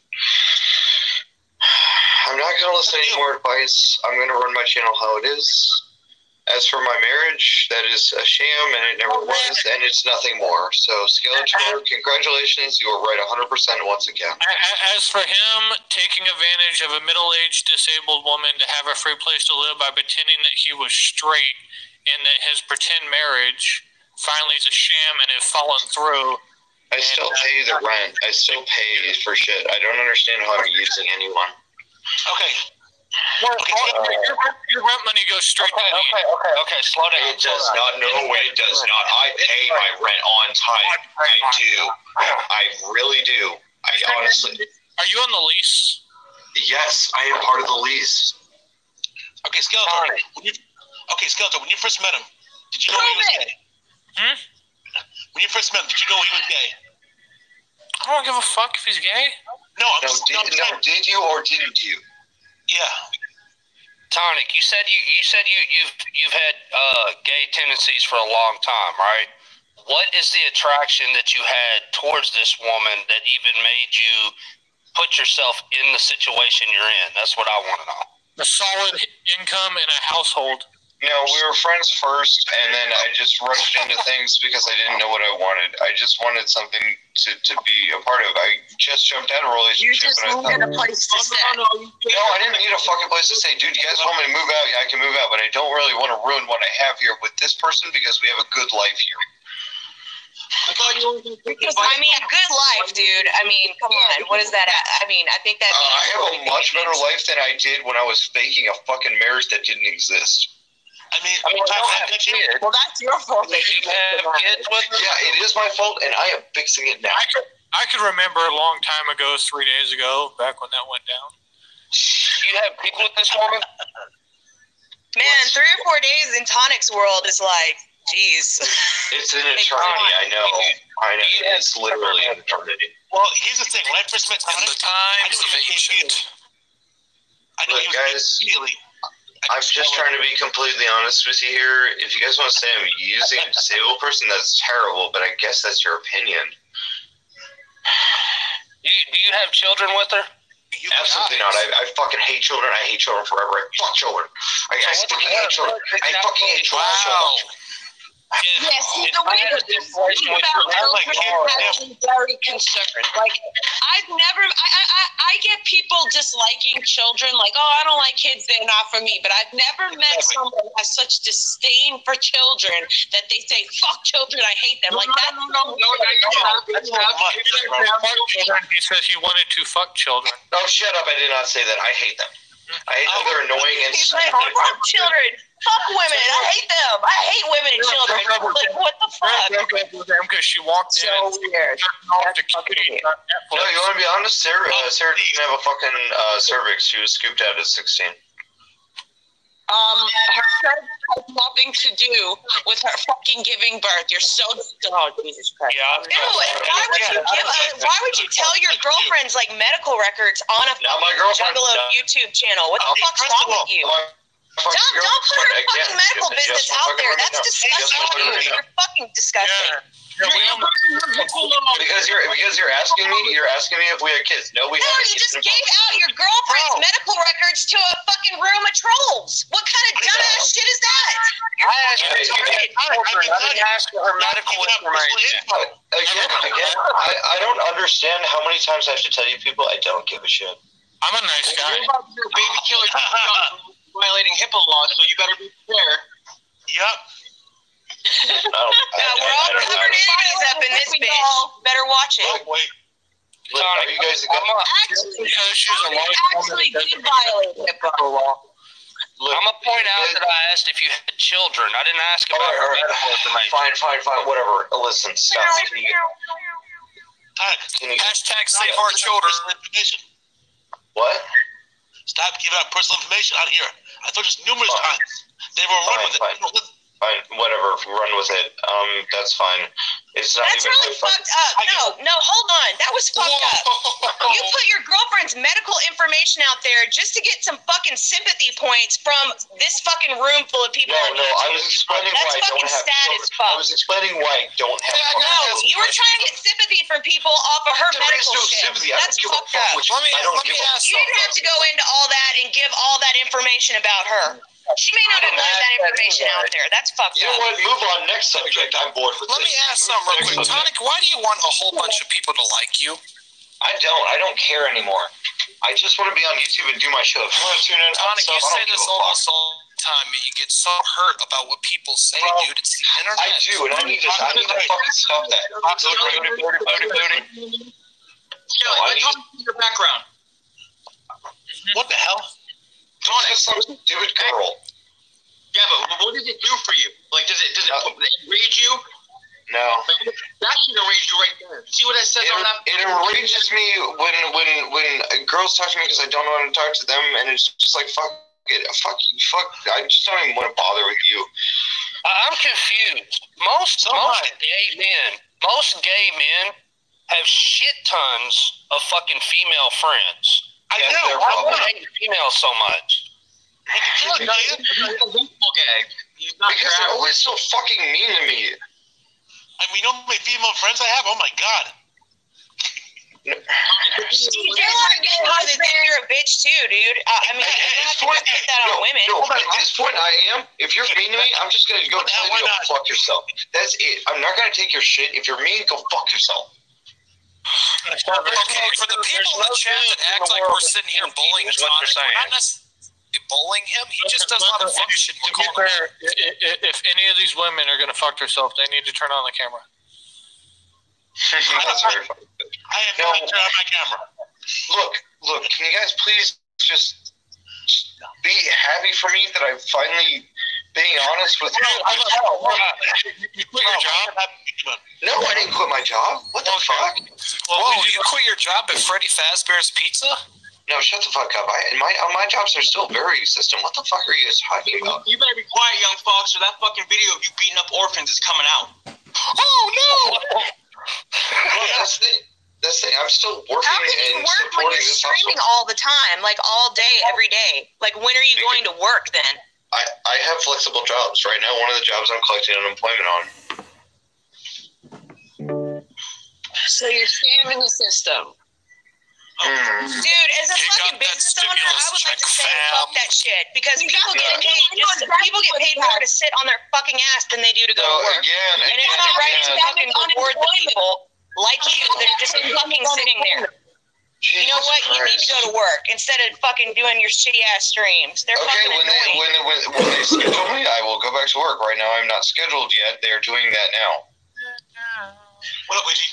I'm not going to listen to any more advice. I'm going to run my channel how it is. As for my marriage, that is a sham and it never oh, was, and it's nothing more. So, Skeletor, congratulations. You were right 100% once again. As for him taking advantage of a middle-aged disabled woman to have a free place to live by pretending that he was straight and that his pretend marriage finally is a sham and had fallen through. I still uh, pay the rent. I still pay for shit. I don't understand how I'm using anyone. Okay. Well, all- your, your rent money goes straight Okay, to me. okay, okay, okay. Slow down. It does not. down. No, it does not. I pay my rent on time. I do. I really do. I honestly. Are you on the lease? Yes, I am part of the lease. Okay, Skeletor. When you, okay, Skeletor. When you first met him, did you know he was gay? Hmm? When you first met him, did you know he was gay? I don't give a fuck if he's gay. No, I'm No, just, did, no, I'm no, did you or didn't you? Yeah. Tonic, you said you you said you you've you've had uh, gay tendencies for a long time, right? What is the attraction that you had towards this woman that even made you put yourself in the situation you're in? That's what I want to know. A solid income in a household. No, we were friends first, and then I just rushed into things because I didn't know what I wanted. I just wanted something to, to be a part of. I just jumped out of a You relationship, just and I thought, needed a place to stay. no, I didn't need a fucking place to stay, dude. You guys want me to move out? Yeah, I can move out, but I don't really want to ruin what I have here with this person because we have a good life here. I thought you were going I mean, good life, dude. I mean, come on. What is that? I mean, I think that Uh, I have a much better life than I did when I was faking a fucking marriage that didn't exist. I mean, I mean, I don't have I- Well, that's your fault. that you have kids with her? Yeah, it is my fault, and I am fixing it now. I could, I could remember a long time ago, three days ago, back when that went down. You have people with this woman? man. Three or four days in Tonic's world is like, jeez. It's an [laughs] eternity, I know. I know. It's literally an eternity. well, here's the thing. When I first met Tonic, the times of ancient. I knew Look, he was gay guys, immediately. I'm just trying to be completely honest with you here. If you guys want to say I'm using a disabled person, that's terrible, but I guess that's your opinion. Do you, do you have children with her? You Absolutely not. I, I fucking hate children. I hate children forever. I fuck children. I, I fucking hate children. I fucking hate children so Wow. Yes, see, the way had that a you situation speak with about children has me very concerned. Like, I've never, I, I, I, I get people disliking children, like, oh, I don't like kids, they're not for me. But I've never met Exactly. someone who has such disdain for children that they say, fuck children, I hate them. Like, that's no, no, no, that's not much, bro. He says he wanted to fuck children. No, shut up. I did not say that. I hate them. I hate them. They're annoying and He's like, fuck children. Fuck women. I hate them. I hate women and children. Like, what the fuck? broke up with him because she walked in and weird. off the key No, you want to be honest? Sarah, uh, Sarah didn't have a fucking uh, cervix. She was scooped out at 16. Um, her cervix has nothing to do with her fucking giving birth. You're so, oh, Jesus Christ. Yeah. Ew, and why would you give? Uh, why would you tell your girlfriends like medical records on a Now, my girlfriend- Juggalo YouTube channel? What the Okay, fuck's wrong of all, with you? My fucking Don't don't put her girlfriend, fucking medical just- business just out there. That's know. Just disgusting. fucking let me. You're fucking disgusting. Yeah. Yeah, Because you're because you're asking me you're asking me if we had kids. No, we No, haven't. you just gave out your girlfriend's Bro. medical records to a fucking room of trolls. What kind of I know. dumbass shit is that? I asked fucking her if you retarded. had children. I didn't ask her her medical Giving out personal information. Again, again, I, I don't understand how many times I have to tell you people I don't give a shit. I'm a nice guy. You're about to do baby killer [laughs] violating HIPAA laws, so you better be prepared. Yep. [laughs] Oh, I don't, I, Yeah, we're I, all I don't, I covered don't, entities up in this bitch. Better watch it. Oh, wait. look, are you guys I'm, a, Actually, she's a large actually woman. did violate HIPAA law. Oh, look, I'm gonna point out that I asked if you had children. I didn't ask about right, her all right, medical information. fine, fine, fine, whatever. Listen, stop. Can you, Tonic, can you, Hashtag save our giving children. personal Information. what? Stop giving out personal information out here. I told you numerous Fine. times. They were run Fine, with it. fine. They. Fine, whatever. Run with it. Um, that's fine. It's not That's even really my fucked up. No, no, hold on. That was fucked up. You put your girlfriend's medical information out there just to get some fucking sympathy points from this fucking room full of people. No, no, I was explaining That's why I don't fucking have sad children. as fuck. I was explaining why I don't have Yeah, No, children. you were trying to get sympathy from people off of her There is medical no shit. sympathy. That's don't give a fucked up. what Let me, I don't let me ask You didn't have to go into all that and give all that information about her. She may not have wanted that information out there. That's fucked up. You know what? Move on. Next subject. I'm bored with Let this. me ask something real quick. subject. Tonic, why do you want a whole bunch of people to like you? I don't. I don't care anymore. I just want to be on YouTube and do my show. If you want to tune in, on Tonic, you I say this almost all the time, but you get so hurt about what people say, Bro, dude. It's the internet. I do, and I need to. I need to fucking stop that. Booty, booty, booty, booty. Kelly, I let need- Tonic see your background. What the hell? Tonic, some stupid girl. Yeah, but what does it do for you? Like, does it does it No. enrage you? No. That should enrage you right there. See what I said It, on that? it enrages me when when when girls talk to me because I don't want to talk to them, and it's just like fuck it. Fuck you. Fuck. I just don't even want to bother with you. I- I'm confused. Most most gay men, most gay men have shit tons of fucking female friends. I Yeah, know. Why I would. I hate females so much? Look, no, he's he's a lethal gay. He's not Because your they're always so fucking mean to me. I mean, you know how many female friends I have? Oh my god. You're like because you're a bitch too, dude. Uh, I mean, At- you don't this have to point, just put that no, women. no, at this point, I am. If you're mean to me, I'm just gonna go tell you to fuck yourself. That's it. I'm not gonna take your shit. If you're mean, go fuck yourself. Okay, for the people in the chat that act like we're sitting here bullying Tonic, we're not bullying him. He just doesn't how to function. To be fair, i- i- if any of these women are gonna fuck themselves, they need to turn on the camera. Very. [laughs] I have No. turn on my camera. Look, look. Can you guys please just be happy for me that I'm finally being honest with you? You quit your job? No, I didn't quit my job. What the fuck? Whoa, you quit your job at Freddy Fazbear's Pizza? No, shut the fuck up. I my uh, my jobs are still very system. What the fuck are you guys talking about? You better be quiet, young fox, or that fucking video of you beating up orphans is coming out. Oh no! Well, that's the that's the thing. I'm still working How can you and work when supporting you're this streaming hustle. all the time, like all day, every day? Like, when are you going to work then? I I have flexible jobs right now. One of the jobs I'm collecting unemployment on. So you're scamming the system. Hmm. Dude, as a You fucking got business owner, I would like to check, say fam. fuck that shit because You people got get paid just exactly people get paid more to sit on their fucking ass than they do to go No, to work. again, And again, it's not right to again. fucking reward the people like you that are just fucking sitting there. You know Jesus what? You need to go to work instead of fucking doing your shitty ass streams. They're Okay, fucking when they annoying. when, when when they schedule me, I will go back to work. Right now, I'm not scheduled yet. They're doing that now. What up, Luigi?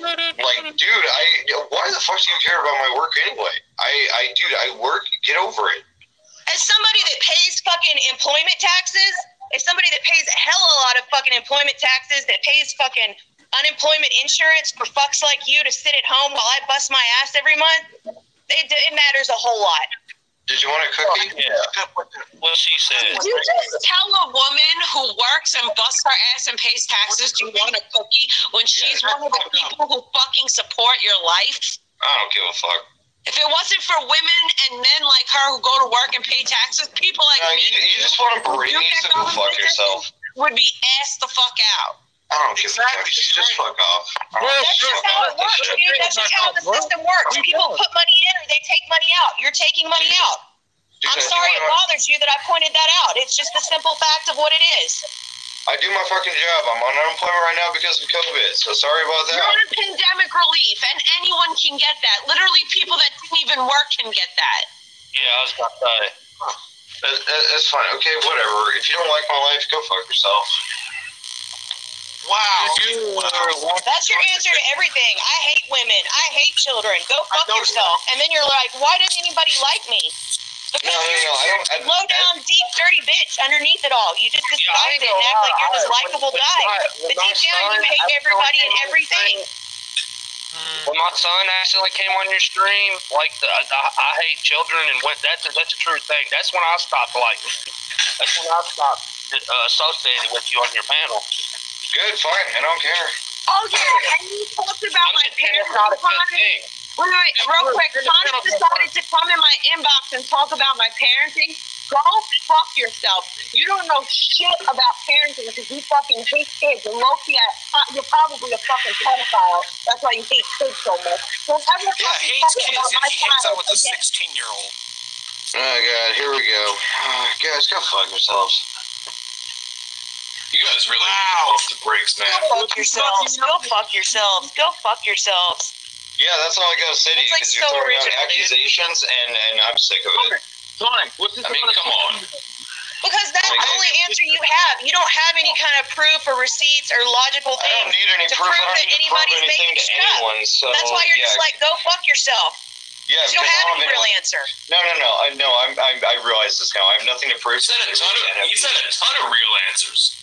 Like, dude, I why the fuck do you care about my work anyway? I I dude, I work. Get over it. as somebody that pays fucking employment taxes, as somebody that pays a hell of a lot of fucking employment taxes, that pays fucking unemployment insurance for fucks like you to sit at home while I bust my ass every month, it, it matters a whole lot. Did you want a cookie? Yeah. What she said. You just tell a woman who works and busts her ass and pays taxes, do you want a cookie when she's one of the people who fucking support your life? I don't give a fuck. If it wasn't for women and men like her who go to work and pay taxes, people like No, me you, you just want to berate me, so go fuck yourself. would be asked the fuck out. I don't give a fuck. Just, just fuck off. That's just how it works, dude. That's just how the system works. People put money in or they take money out. You're taking money out. I'm sorry it bothers you that I pointed that out. It's just the simple fact of what it is. I do my fucking job. I'm on unemployment right now because of COVID. So sorry about that. You're on pandemic relief, and anyone can get that. Literally, people that didn't even work can get that. Yeah, I was about to say. That, that, that's fine. Okay, whatever. If you don't like my life, go fuck yourself. Wow. That's your answer to everything. I hate women. I hate children. Go fuck don't- yourself. And then you're like, why doesn't anybody like me? Because No, no, you're, no, you're don't- low down, deep, dirty bitch underneath it all. You just Yeah, I despise ain't it and gonna act like you're lie. this likable guy. my- But deep down, you hate everybody and everything. When my son accidentally came on your stream, like the, I, I hate children, and what that's a, that's a true thing. That's when I stopped liking. That's when I stopped uh, associating with you on your panel. Good, fine. I don't care. Oh yeah, and you talked about I'm my just saying parents. not a good thing. Wait, wait, wait, real quick. Sonic decided to come in my inbox and talk about my parenting. Go fuck yourself. You don't know shit about parenting because you fucking hate kids. And Loki, uh, you're probably a fucking pedophile. That's why you hate kids so much. Don't ever Yeah, hates kids. about Yeah, my he hangs out with a 16 year old. Oh god, here we go. [sighs] guys, go fuck yourselves. You guys really need to Wow. pump the brakes, man. Go fuck yourselves. Go fuck yourselves. Go fuck yourselves. Yeah, that's all I gotta say to you It's like because you're so throwing original, out dude. accusations, and and I'm sick of it. Sonic, what's this I mean, come on. Because that's the only answer you have. You don't have any kind of proof or receipts or logical I don't things. need any to proof. prove I don't that need to prove anybody's anything making to up. anyone. So That's why you're yeah, just like, go fuck yourself. yeah. You don't have any real have answer. No, no, no. I no. I'm, I'm I realize this now. I have nothing to prove. You said a ton of, you said a ton of real answers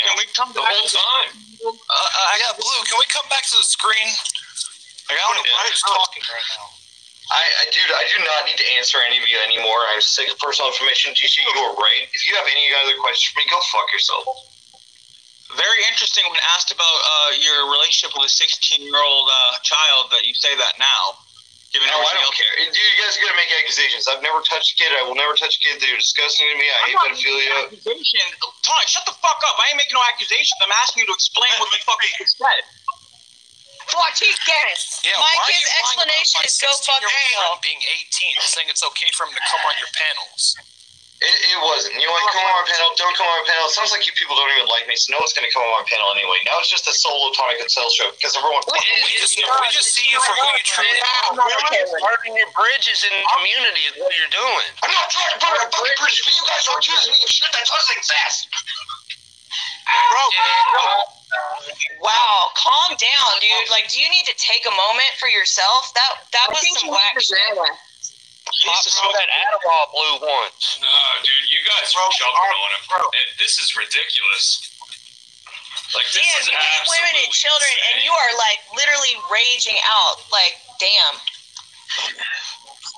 Can we come the back whole to time. Uh, uh, yeah, Blue, can we come back to the screen? Like, I don't know why he's talking right now. I, I, dude, I do not need to answer any of you anymore. I'm sick of personal information. GC, you are right. If you have any other questions for me, go fuck yourself. Very interesting when asked about uh, your relationship with a 16 year old uh, child that you say that now. Given No, I don't else. care. Dude, you guys are gonna make accusations. I've never touched a kid. I will never touch a kid. They're disgusting to me. I hate pedophilia. Accusation. Tony, shut the fuck up. I ain't making no accusations. I'm asking you to explain what the fuck you just said. Watch his gas. Yeah, Mike, why are you lying explanation is go fuck yourself. being 18, saying it's okay for him to come on your panels. It, it wasn't. You know what? Come on my panel. Don't come on my panel. It sounds like you people don't even like me, so no one's gonna come on my panel anyway. Now it's just a solo tonic and cell show because everyone. We just, we just see you for who you truly are. Burning your bridges in the community is what you're doing. I'm not trying to burn a fucking bridge, but you guys are accusing me of shit that doesn't exist. Bro. Ah! Wow, calm down, dude. Like, do you need to take a moment for yourself? That that was some whack shit. He needs to smoke that Adderall blue once. No, dude, you guys are jumping on him. It- This is ridiculous. Like this Damn, is you hate women and absolutely children, and you are like literally raging out. Like, damn.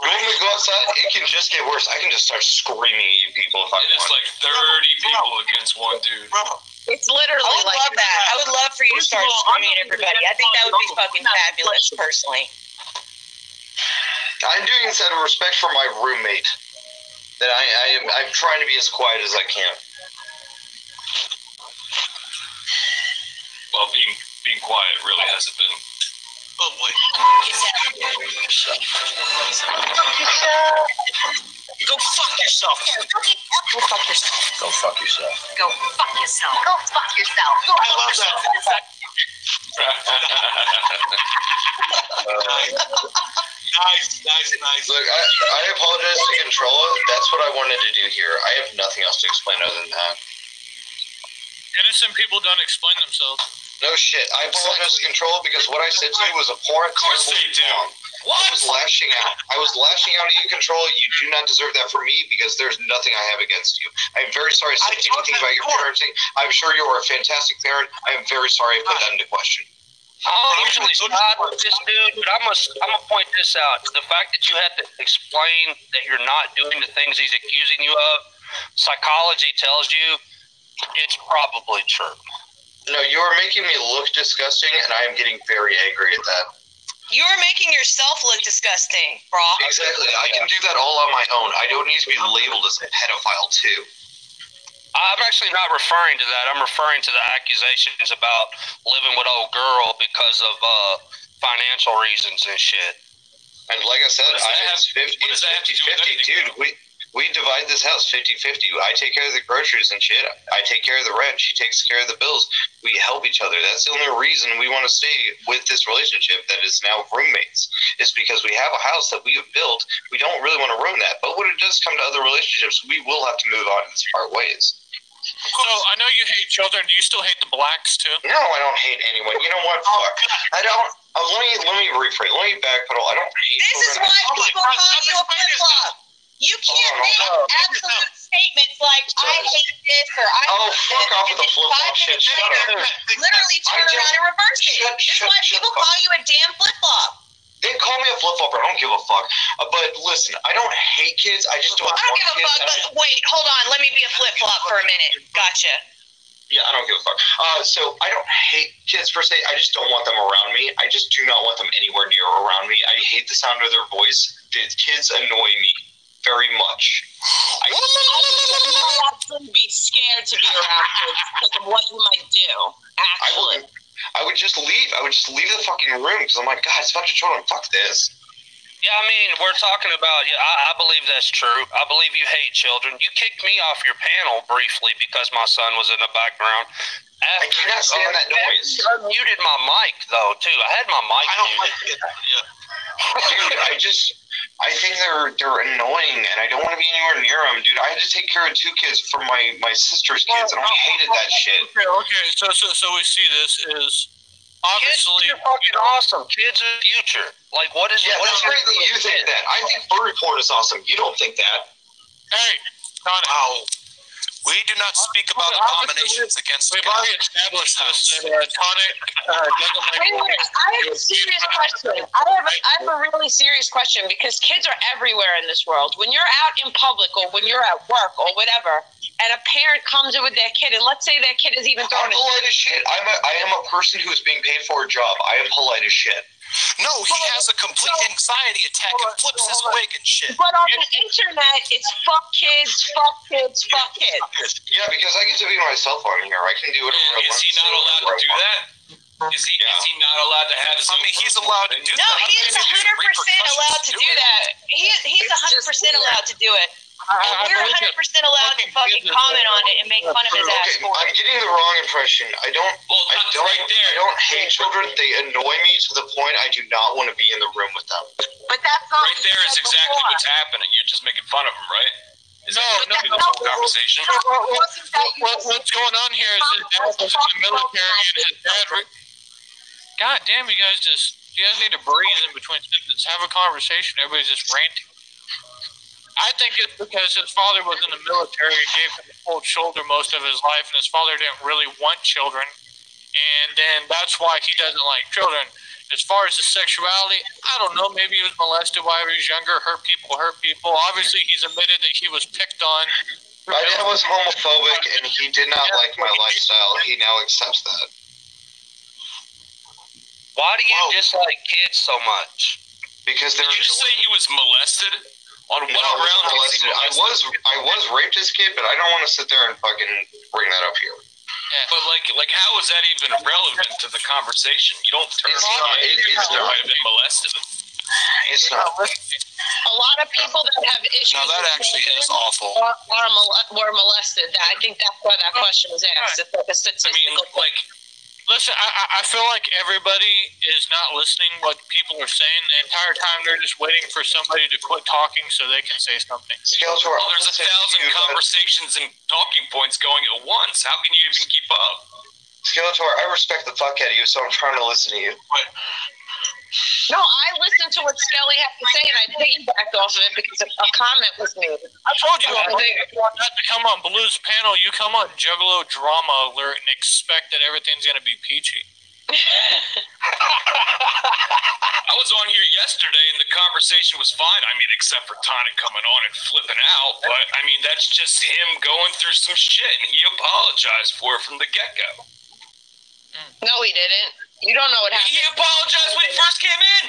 You want me to go outside? It can just get worse. I can just start screaming at you people if I It's want. like 30 people against one dude. It's literally. I would love that. I would love for you to start screaming at everybody. I think that would be fucking fabulous, personally. I'm doing this out of respect for my roommate. That I, I am I'm trying to be as quiet as I can. Well, being being quiet really hasn't been. Oh boy. Go fuck yourself. Go fuck yourself. Go fuck yourself. Go fuck yourself. Go fuck yourself. Go I love that. [laughs] [laughs] Nice, nice, nice. Look, I, I apologize to Controlla. That's what I wanted to do here. I have nothing else to explain other than that. Innocent people don't explain themselves. No shit. I apologize to Controlla because what I said to you was abhorrent, course terrible, they do. wrong. I was lashing out. I was lashing out at you, Controlla. You do not deserve that from me because there's nothing I have against you. I'm very sorry I said anything about your parenting. I'm sure you are a fantastic parent. I am very sorry I put that into question. Oh, I don't usually side with this dude, but I must I'm gonna point this out. The fact that you had to explain that you're not doing the things he's accusing you of, psychology tells you it's probably true. No, you are making me look disgusting, and I am getting very angry at that. You are making yourself look disgusting, bro. Exactly. I can do that all on my own. I don't need to be labeled as a pedophile, too. I'm actually not referring to that. I'm referring to the accusations about living with old girl because of uh, financial reasons and shit. And like I said, I, it's 50, it's does that have to do with 50 anything, dude. We, we divide this house 50 50. I take care of the groceries and shit. I take care of the rent. She takes care of the bills. We help each other. That's the only reason we want to stay with this relationship that is now roommates. Is because we have a house that we have built. We don't really want to ruin that. But when it does come to other relationships, we will have to move on and part ways. So I know you hate children. Do you still hate the blacks too? No, I don't hate anyone. You know what? Fuck. I don't. Uh, let me let me rephrase. Let me backpedal. I don't hate This is why Oh people God, call you a flip flop. You can't Hold on, make hold on. absolute statements like I hate this or I Oh, hate fuck this, off and with the then flip-flop shit. minutes Shut later, up. Literally I turn just- around and reverse it. Shut- This is shut- why people the call you a damn flip flop. They call me a flip flopper. I don't give a fuck. Uh, but listen, I don't hate kids. I just don't. I don't give a kids. fuck, but wait, hold on. Let me be a flip flop for a minute. Gotcha. Yeah, I don't give a fuck. Uh, so I don't hate kids per se. I just don't want them around me. I just do not want them anywhere near around me. I hate the sound of their voice. The kids annoy me very much. I, I would be scared to be around kids because of what you might do. I Actually. I would just leave. I would just leave the fucking room because I'm like, God, it's a bunch of children. Fuck this. Yeah, I mean, we're talking about. Yeah, I, I believe that's true. I believe you hate children. You kicked me off your panel briefly because my son was in the background. I cannot stand that noise. You unmuted my mic though too. I had my mic. I don't muted. like it. Yeah. dude, I just I think they're they're annoying, and I don't want to be anywhere near them, dude. I had to take care of two kids for my my sister's kids, and I hated that shit. Okay, okay. So, so, so we see this is obviously Kids obviously. are fucking awesome. Kids are the future. Like, what is? Yeah, what that's is great that you think that. I think furry porn is awesome. You don't think that. Hey, Tonic. Wow. We do not speak about Well, obviously, abominations against We've God. already established this that uh, tonic uh. Wait, wait, I have a serious question. I have, a, I have a really serious question because kids are everywhere in this world. When you're out in public or when you're at work or whatever, and a parent comes in with their kid, and let's say their kid is even I'm throwing a polite as shit. I'm a, I am a person who is being paid for a job. I am polite as shit. No, he has a complete anxiety attack and flips his wig and shit. But on the internet, it's fuck kids, fuck kids, fuck kids. Yeah, because I get to be myself on here. I can do whatever I want. Is he not allowed to do want. that? Is he is he not allowed to have his I mean, he's allowed to do? No, that. he is There's hundred percent allowed to do it. that. He he's hundred percent allowed to do it. I, And I we're believe hundred it. percent allowed to Fucking fucking kids are comment on doing it and make fun of his ass Okay, for I'm it. getting the wrong impression. I don't. Well, I don't. right there. I don't hate children. They annoy me to the point I do not want to be in the room with them. But that's not Right there is exactly what's happening. You're just making fun of them, right? Is No, that no, the no. whole conversation? What, what, what's going on here is his dad was in the military and his dad. God damn, you guys just you guys need to breathe in between sentences. Have a conversation. Everybody's just ranting. I think it's because his father was in the military and gave him the cold shoulder most of his life, and his father didn't really want children, and then that's why he doesn't like children. As far as his sexuality, I don't know. Maybe he was molested while he was younger. Hurt people, hurt people. Obviously, he's admitted that he was picked on. My dad was homophobic and he did not like my lifestyle. He now accepts that. Why do you Whoa. dislike kids so much? Because they're you say he was molested? On what No, I was round was he. I was I was raped as a kid, but I don't want to sit there and fucking bring that up here. But like, like, how is that even relevant to the conversation? You don't turn It's on not- it. it- it's not. might have been molested. It's not. a lot of people that have issues. No, that with actually is awful. Are, are mole- were molested. That, I think that's why that question was asked. It's like a I statistical. mean, like, Listen, I, I- I feel like everybody is not listening what people are saying. The entire time they're just waiting for somebody to quit talking so they can say something. Skeletor, well, there's a gonna say to thousand you conversations and talking points going at once. How can you even keep up? Skeletor, I respect the fuck out of you, so I'm trying to listen to you. No, I listened to what Skelly had to say, and I piggybacked off of it because a, a comment was made. I told you I already, think- you want not to come on Blues panel, you come on Juggalo Drama Alert and expect that everything's going to be peachy. [laughs] I was on here yesterday and the conversation was fine. I mean, except for Tonic coming on and flipping out. But I mean, that's just him going through some shit, and he apologized for it from the get go. No, he didn't. You don't know what happened. He apologized when he first came in.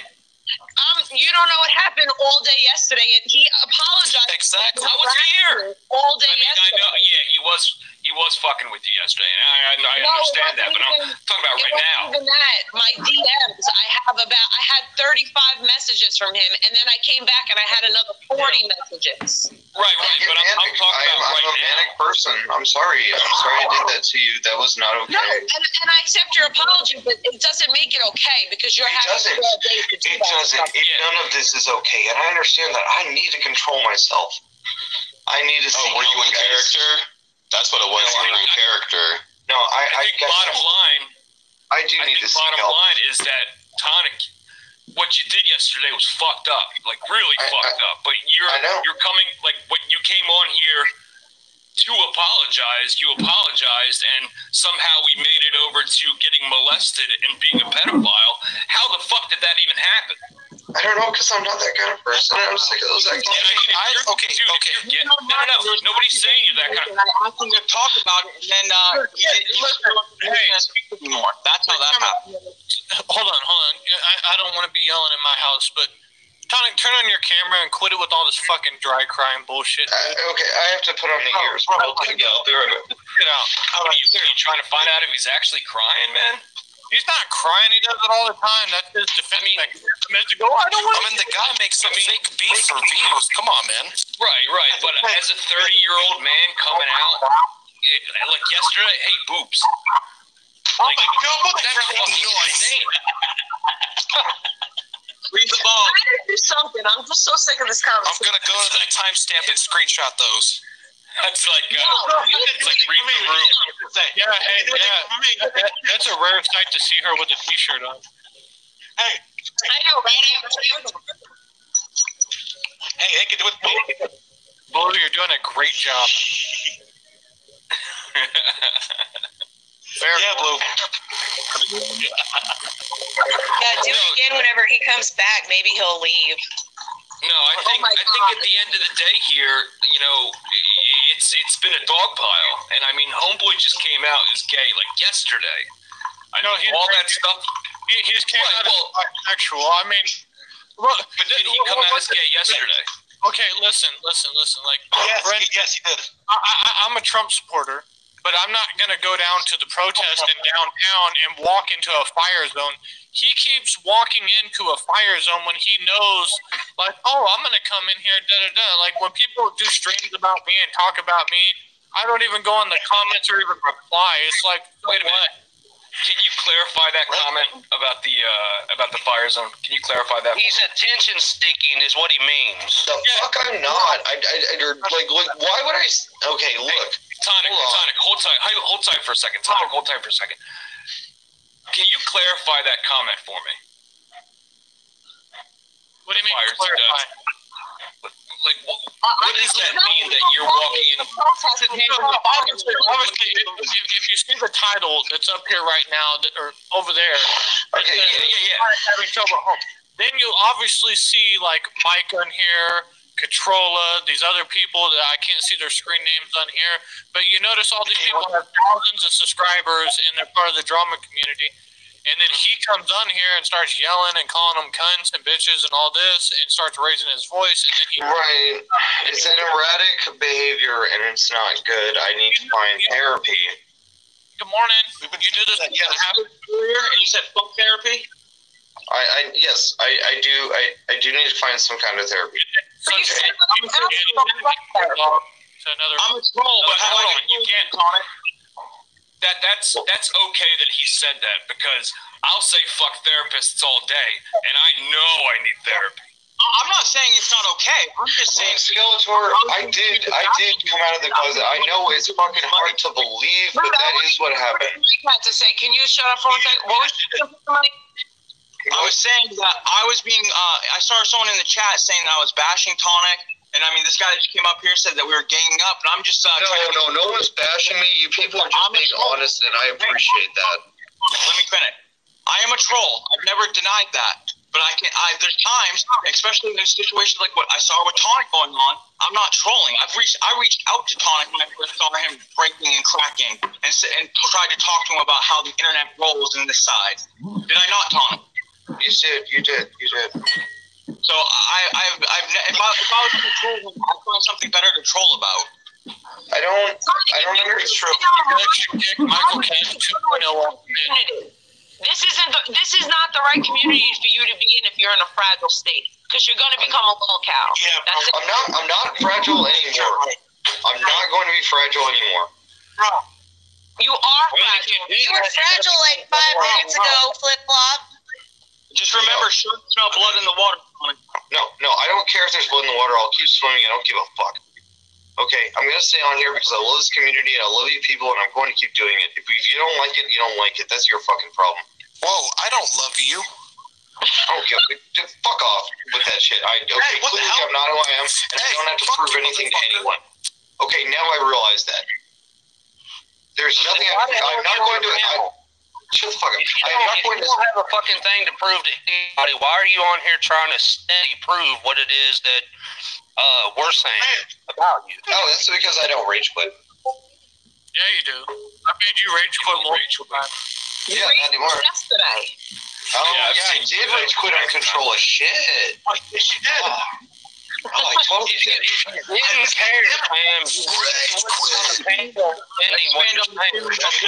Um, you don't know what happened all day yesterday, and he apologized. Exactly. I was here. all day I mean, I yesterday. know, yeah, he was he was fucking with you yesterday, and I, I, I No, understand that, wasn't but I'm talking about It right wasn't now. even that. My DMs, I have about, I had 35 messages from him, and then I came back and I had another 40 messages. Right, right, but I'm, I'm manic. talking I am, about I'm right a now. manic person. I'm sorry. I'm sorry I did that to you. That was not okay. No, and, and I accept your apology, but it doesn't make it okay because you're It having doesn't. bad days to do It that doesn't. stuff. It, Yeah. None of this is okay, and I understand that. I need to control myself. I need to oh, see. Oh, were you in character? That's what it was. No, you were I- in character. No, I. I I, think guys, bottom line, I do I need think to seek bottom help. line is that Tonic, what you did yesterday was fucked up, like really I- fucked up. But you're I know. you're coming like when you came on here to apologize, you apologized, and somehow we made it over to getting molested and being a pedophile. How the fuck did that even happen? I don't know because I'm not that kind of person. I'm sick of those And I mean, I- okay, dude, okay. you're get- no, no, no, nobody's saying you're that kind of. I asked him to talk about it, and then uh, he didn't he didn't speak anymore. That's how that happened. Hold on, hold on. I, I don't want to be yelling in my house, but Tonic, turn on your camera and quit it with all this fucking dry crying bullshit. Uh, okay, I have to put on the ears. Bro, I'll take it. Be right back. Get out. What are you, are you trying to find out if he's actually crying, man? He's not crying. He does it all the time. That's his defense mechanism. Is to go, I don't want I mean, the guy makes some fake beef for views. Come on, man. Right, right. But as a 30 year old man coming out, it, like yesterday, hey, boobs. Oh like, that's fucking insane. [laughs] Read the ball. I gotta do something. I'm just so sick of this conversation. I'm gonna go to that timestamp and screenshot those. That's like, uh, No, it's like read the room. Yeah, hey, yeah. That, that's a rare sight to see her with a t-shirt on. Hey, I know, right? hey, they can do it. Blue, you're doing a great job. yeah, Blue. Yeah, do it again whenever he comes back. Maybe he'll leave. No, I oh think I think at the end of the day here, you know, it's it's been a dog pile, and I mean, homeboy just came out as gay like yesterday. I know all that stuff. He, he's came Right, out well- as bisexual. I mean, look, But did he come out as gay yesterday? Okay, listen, listen, listen. Like, Yes, Brent, yes, he did. I, I, I'm a Trump supporter, but I'm not going to go down to the protest in downtown and walk into a fire zone. He keeps walking into a fire zone when he knows, like, oh, I'm going to come in here, da da da. Like, when people do streams about me and talk about me, I don't even go in the comments or even reply. It's like, Wait a minute. Can you clarify that comment about the uh, about the fire zone? Can you clarify that? He's attention seeking, is what he means. The fuck I'm not. I, I, I like, like, why would I? s- Okay, look. Tonic, Hold on. Tonic, hold tight. Hold hold tight for a second. Tonic, hold tight for a second. Can you clarify that comment for me? what do you mean Fires to clarify? Like, what, what does that mean that you're walking in? Obviously, obviously if, if, if you see the title that's up here right now, that, or over there, Okay, says, yeah, yeah, yeah. having trouble home, then you obviously see like Mike on here, Catrola, these other people that I can't see their screen names on here, but you notice all these people have thousands of subscribers and they're part of the drama community. And then he comes on here and starts yelling and calling them cunts and bitches and all this and starts raising his voice. And then he Right. It's an erratic behavior and it's not good. I need to find therapy. Good morning. You knew this was Yeah. gonna. Earlier, and you said fuck therapy. I, I yes, I, I do I, I do need to find some kind of therapy. So you said I'm like gonna an take actual it to another. I'm a troll, but how Hold on, you can't Tonic. That that's that's okay that he said that because I'll say fuck therapists all day, and I know I need therapy. I'm not saying it's not okay. I'm just saying. Skeletor, I did I did come out of the closet. I know it's fucking hard to believe, but that is what happened. Mike had to say, can you shut up for one second? What was Mike? I was saying that I was being. Uh, I saw someone in the chat saying that I was bashing Tonic, and I mean this guy that just came up here said that we were ganging up, and I'm just. Uh, No, no, no one's bashing me. You people are just being honest, and I appreciate that. Let me finish. I am a troll. I've never denied that. But I can. I there's times, especially in a situation like what I saw with Tonic going on. I'm not trolling. I've reached. I reached out to Tonic when I first saw him breaking and cracking, and and tried to talk to him about how the internet rolls in this side. Did I not, Tonic? You did, you did, you did. So I, I've, I've, if I, if I was going to troll him, I'd find something better to troll about. I don't, I don't understand. Michael Kent 2.0 off the. This isn't the, this is not the right community for you to be in if you're in a fragile state because you're going to become a little cow. Yeah, That's it. I'm not, I'm not fragile anymore. I'm not going to be fragile anymore. You are I mean, if fragile. you- You were fragile like five minutes ago, flip flop. Just remember, sharks smell blood in the water. No, no, I don't care if there's blood in the water. I'll keep swimming. I don't give a fuck. Okay, I'm gonna stay on here because I love this community and I love you people, and I'm going to keep doing it. If you, if you don't like it, you don't like it. That's your fucking problem. Whoa, I don't love you. I don't. Just Fuck off with that shit. I okay, Hey, what clearly? I'm not who I am, and I don't have to prove you, anything to anyone. Okay, now I realize that. There's nothing. I, I'm not going to. I, shut the fuck up. If you don't, if you don't have a fucking thing to prove to anybody, why are you on here trying to steady prove what it is that uh, we're saying about you? Oh, that's because I don't rage quit. Yeah, you do. I made you rage quit more than time. Yeah, not anymore. Yesterday. Oh, Yeah, I've yeah, I did that. rage quit on control of shit. Oh, yes, you did. I If you,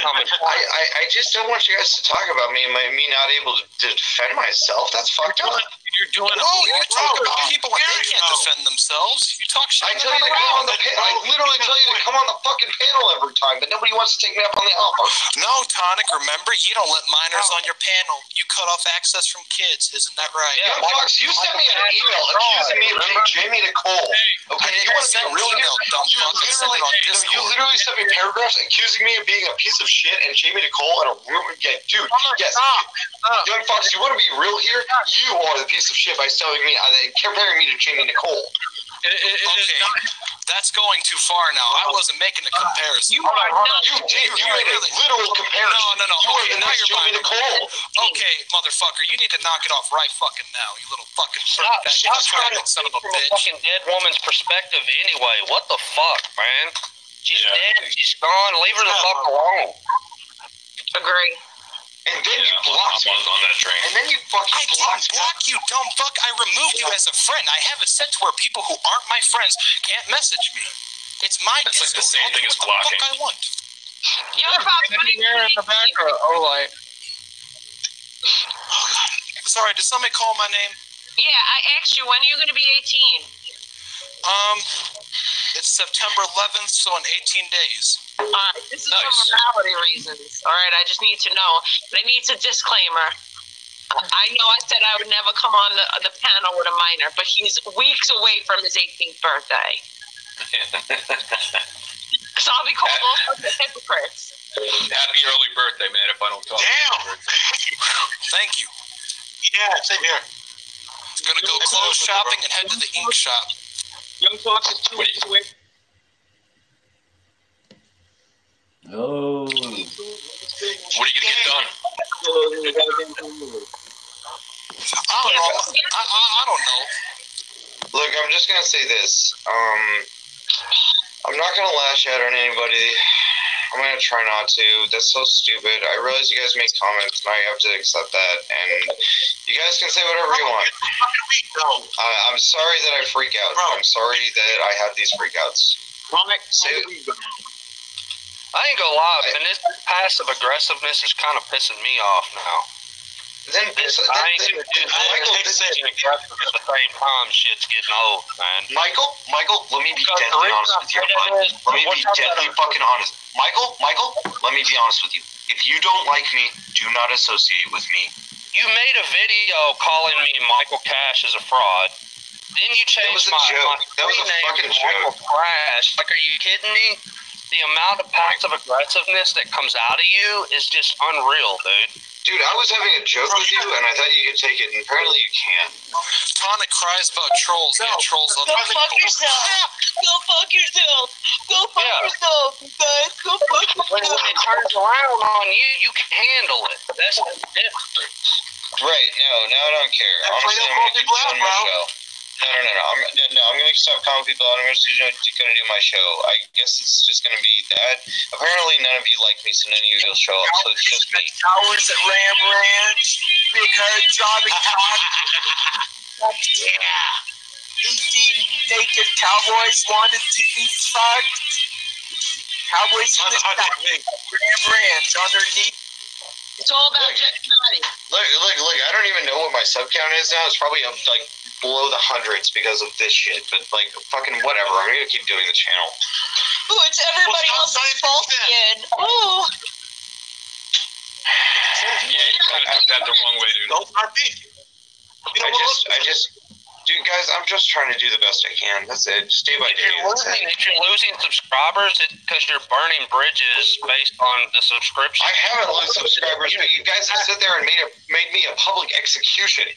coming. I, I, just don't want you guys to talk about me and my, me not able to defend myself. That's fucked up. You're doing No, you talk about people like they can't defend themselves. You talk shit. I tell you to come on the pa- I literally tell you to come on the fucking panel every time, but nobody wants to take me up on the offer. No, Tonic, remember, you don't let minors on your panel. You cut off access from kids. Isn't that right? Yeah. Young Fox, you sent me an email accusing me of being Jamie Nicole. Okay, you want to send be real email, dumb You fuck. Literally, it on no, you literally sent me paragraphs accusing me of being a piece of shit and Jamie Nicole in a room. Yeah, dude, yes. Stop. Young Fox, you want to be real here? You are the piece of shit by telling me, uh, comparing me to Jamie Nicole. It, it, it is Okay. not. That's going too far now. I wasn't making a comparison. You are not. You did. You made a literal comparison. No, no, no. You Okay, are the now next you're Joey Nicole. Okay, motherfucker, you need to knock it off right fucking now, you little fucking Stop, dirtbag stop trying to son of a from a bitch. fucking dead woman's perspective anyway. What the fuck, man? She's Yeah. dead. She's gone. Leave her the fuck alone. Agree. And then you I'm blocked me. on, on that train. And then you fucking I didn't blocked block you, dumb fuck. I removed you as a friend. I have it set to where people who aren't my friends can't message me. It's my That's like the same I'll thing as what the blocking. fuck I want. You're about Anywhere in the background. Oh, like. Oh, Sorry, did somebody call my name? Yeah, I asked you when are you going to be 18? Um, it's September 11th, so in 18 days. All right, this is for morality reasons. All right, I just need to know. I need a disclaimer. I know I said I would never come on the, the panel with a minor, but he's weeks away from his 18th birthday. [laughs] So I'll be called all sorts of hypocrites. Happy early birthday, man. If I don't talk. Damn. Thank you. Yeah, same here. I'm Gonna go clothes shopping and head to the ink shop. Young Fox is two What do weeks away. Oh. What are you gonna get done? I don't know. I, I, I don't know. Look, I'm just gonna say this. Um, I'm not gonna lash out on anybody. I'm gonna try not to. That's so stupid. I realize you guys make comments, and I have to accept that. And you guys can say whatever you want. I, I'm sorry that I freak out. I'm sorry that I have these freakouts. Mike, Say- I ain't gonna lie, man. This passive aggressiveness is kind of pissing me off now. Then, then, I ain't do then. Michael, this, is aggressive at the same time. Shit's getting old, man. Michael, Michael, let me be Because deadly honest with you, bud. of it is- Let me be deadly fucking honest. Michael, Michael, let me be honest with you. If you don't like me, do not associate with me. You made a video calling me Michael Cash as a fraud. Then you changed my, my That was a screen name to Michael Crash. Like, are you kidding me? The amount of passive aggressiveness that comes out of you is just unreal, dude. Dude, I was having a joke with you, and I thought you could take it, and apparently you can't. Tonic cries about trolls. Yeah, trolls Go other fuck people. yourself. Go fuck yourself. Go fuck Yeah. yourself, guys. Go fuck When, when it turns around on you, you can handle it. That's the difference. Right? No, no, I don't care. That's Honestly, I'm call gonna keep people out, doing my show. No, no, no, no. I'm, no, no, I'm gonna stop calling people out. I'm just gonna, gonna do my show. I guess it's just gonna be that. Apparently, none of you like me, so none of you will show up. So it's just me. Towers at Ram Ranch. Big head jobbing cock. yeah. Eighteen naked cowboys wanted to be fucked. Cowboys in the [laughs] Ram Ranch underneath. It's all about Jeff Gotti. Look, look, look. I don't even know what my sub count is now. It's probably up like below the hundreds because of this shit. But like, fucking whatever. I'm gonna keep doing the channel. Ooh, it's everybody Well, else's fault again. Ooh. Yeah, you kind of took that the wrong way, dude. Don't start beef. You know I just, I just, dude, guys, I'm just trying to do the best I can. That's it. Just day by If day. you're losing, if you're losing subscribers, it's because you're burning bridges based on the subscription. I haven't lost subscribers, but you guys have sit there and made a made me a public execution.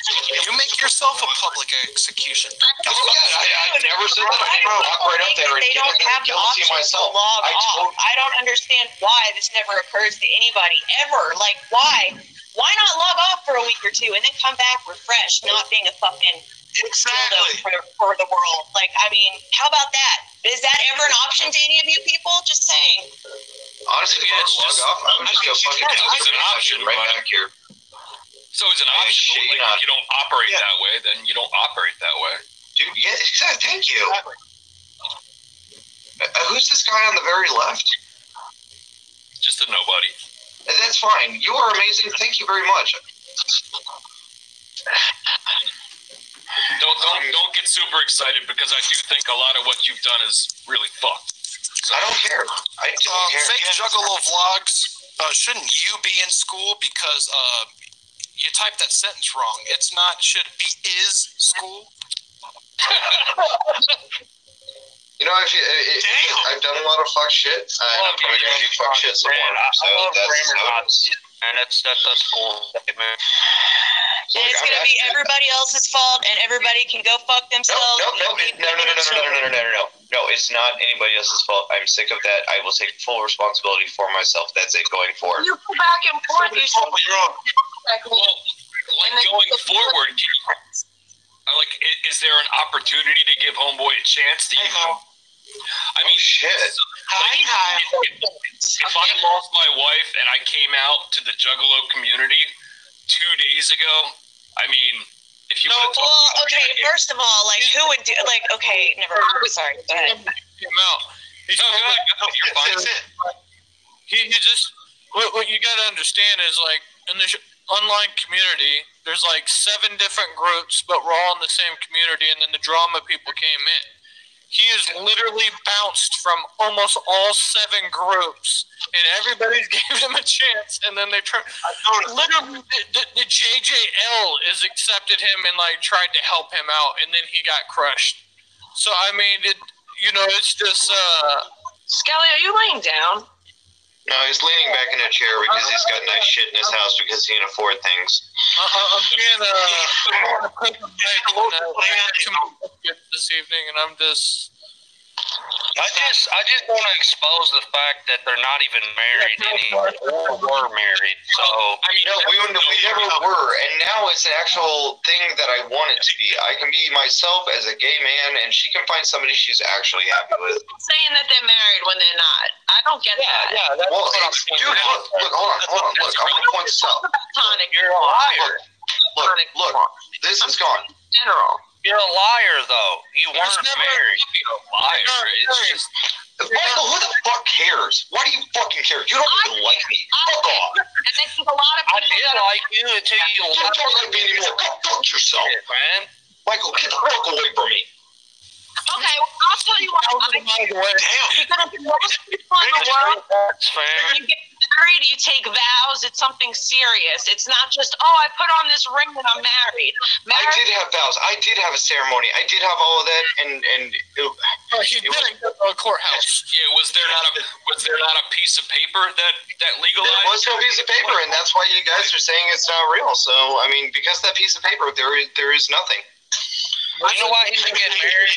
You make yourself a public execution. Oh, yeah, I, I never said that. I Why do walk right up there and they don't have the the guilty option to myself. log I off? I don't understand why this never occurs to anybody ever. Like, why? Why not log off for a week or two and then come back refreshed, not being a fucking dildo Exactly. for, for the world? Like, I mean, how about that? Is that ever an option to any of you people? Just saying. honestly, Yeah, it's to log just- off, I would just go fucking it's an option, right back here. So it's an Hey, option. shit, Like, you're if you don't operate Yeah. that way, then you don't operate that way. Dude, yeah, exactly. Thank you. Exactly. Uh, who's this guy on the very left? Just a nobody. Uh, That's fine. You are amazing. Thank you very much. Don't don't don't get super excited because I do think a lot of what you've done is really fucked. So, I don't care. I don't Uh, care. fake Juggalo vlogs. Uh, shouldn't you be in school because uh, you typed that sentence wrong? It's not should be is school. You know, actually, you, if, Damn. I've done a lot of fuck shit, and I'm probably gonna do fuck shit some more. So I love that's grammar how knots, and that's that's that's cool, man. and it's gonna be everybody else's fault, and everybody can go fuck themselves. no, no, no, no, no, no, no, no, no, no, no, no. No, it's not anybody else's fault. I'm sick of that. I will take full responsibility for myself. That's it going forward. You go back and forth. You Well, like going forward, like, is there an opportunity to give Homeboy a chance? Do you? I mean, oh, shit. Like, if I lost my wife and I came out to the Juggalo community two days ago, I mean, if you No, well, okay. First of all, like, who would do? Like, okay, never. mind. Sorry. Go ahead. Him out. He's No, go ahead, you're fine. That's it. he, he just what, what you got to understand is like in the sh- online community there's like seven different groups but we're all in the same community and then the drama people came in. He is literally bounced from almost all seven groups and everybody's [laughs] gave him a chance and then they turned literally the, the, the jjl is accepted him and like tried to help him out and then he got crushed. So i mean it you know it's just uh Skelly, are you laying down? No, he's leaning back in a chair because he's got nice shit in his house because he can afford things. I, I, I'm being uh, [laughs] uh, this evening, and I'm just. I just, I just want to expose the fact that they're not even married anymore, or were married. So I mean, no, we, we never were, and now it's an actual thing that I want it to be. I can be myself as a gay man, and she can find somebody she's actually happy with. Saying that they're married when they're not. I don't get that. yeah, that's Well, what I'm saying. dude, look, look, hold on, hold on, look, I'm gonna point this out. Tonic. You're a liar. Look, look, this is gone. General. You're a liar, though. You weren't never- married. You're a liar. It's just Michael, who the fuck cares? Why do you fucking care? You don't even like me. Fuck off. And I think a lot of I did that like you until you You left don't like me anymore. Go fuck yourself. it, man. Michael, get the fuck away from me. Okay, well, I'll tell you what. I, Damn. because most people in the world, That's when fair. You married, you take vows. It's something serious. It's not just, oh, I put on this ring and I'm married. I did have vows. I did have a ceremony. I did have all of that, and and it, Oh, he didn't go to a courthouse. yeah. Was there not a was there not a piece of paper that that there legalized? was no piece of paper, and that's why you guys are saying it's not real. So I mean, because that piece of paper, there is there is nothing. You know why he should get married?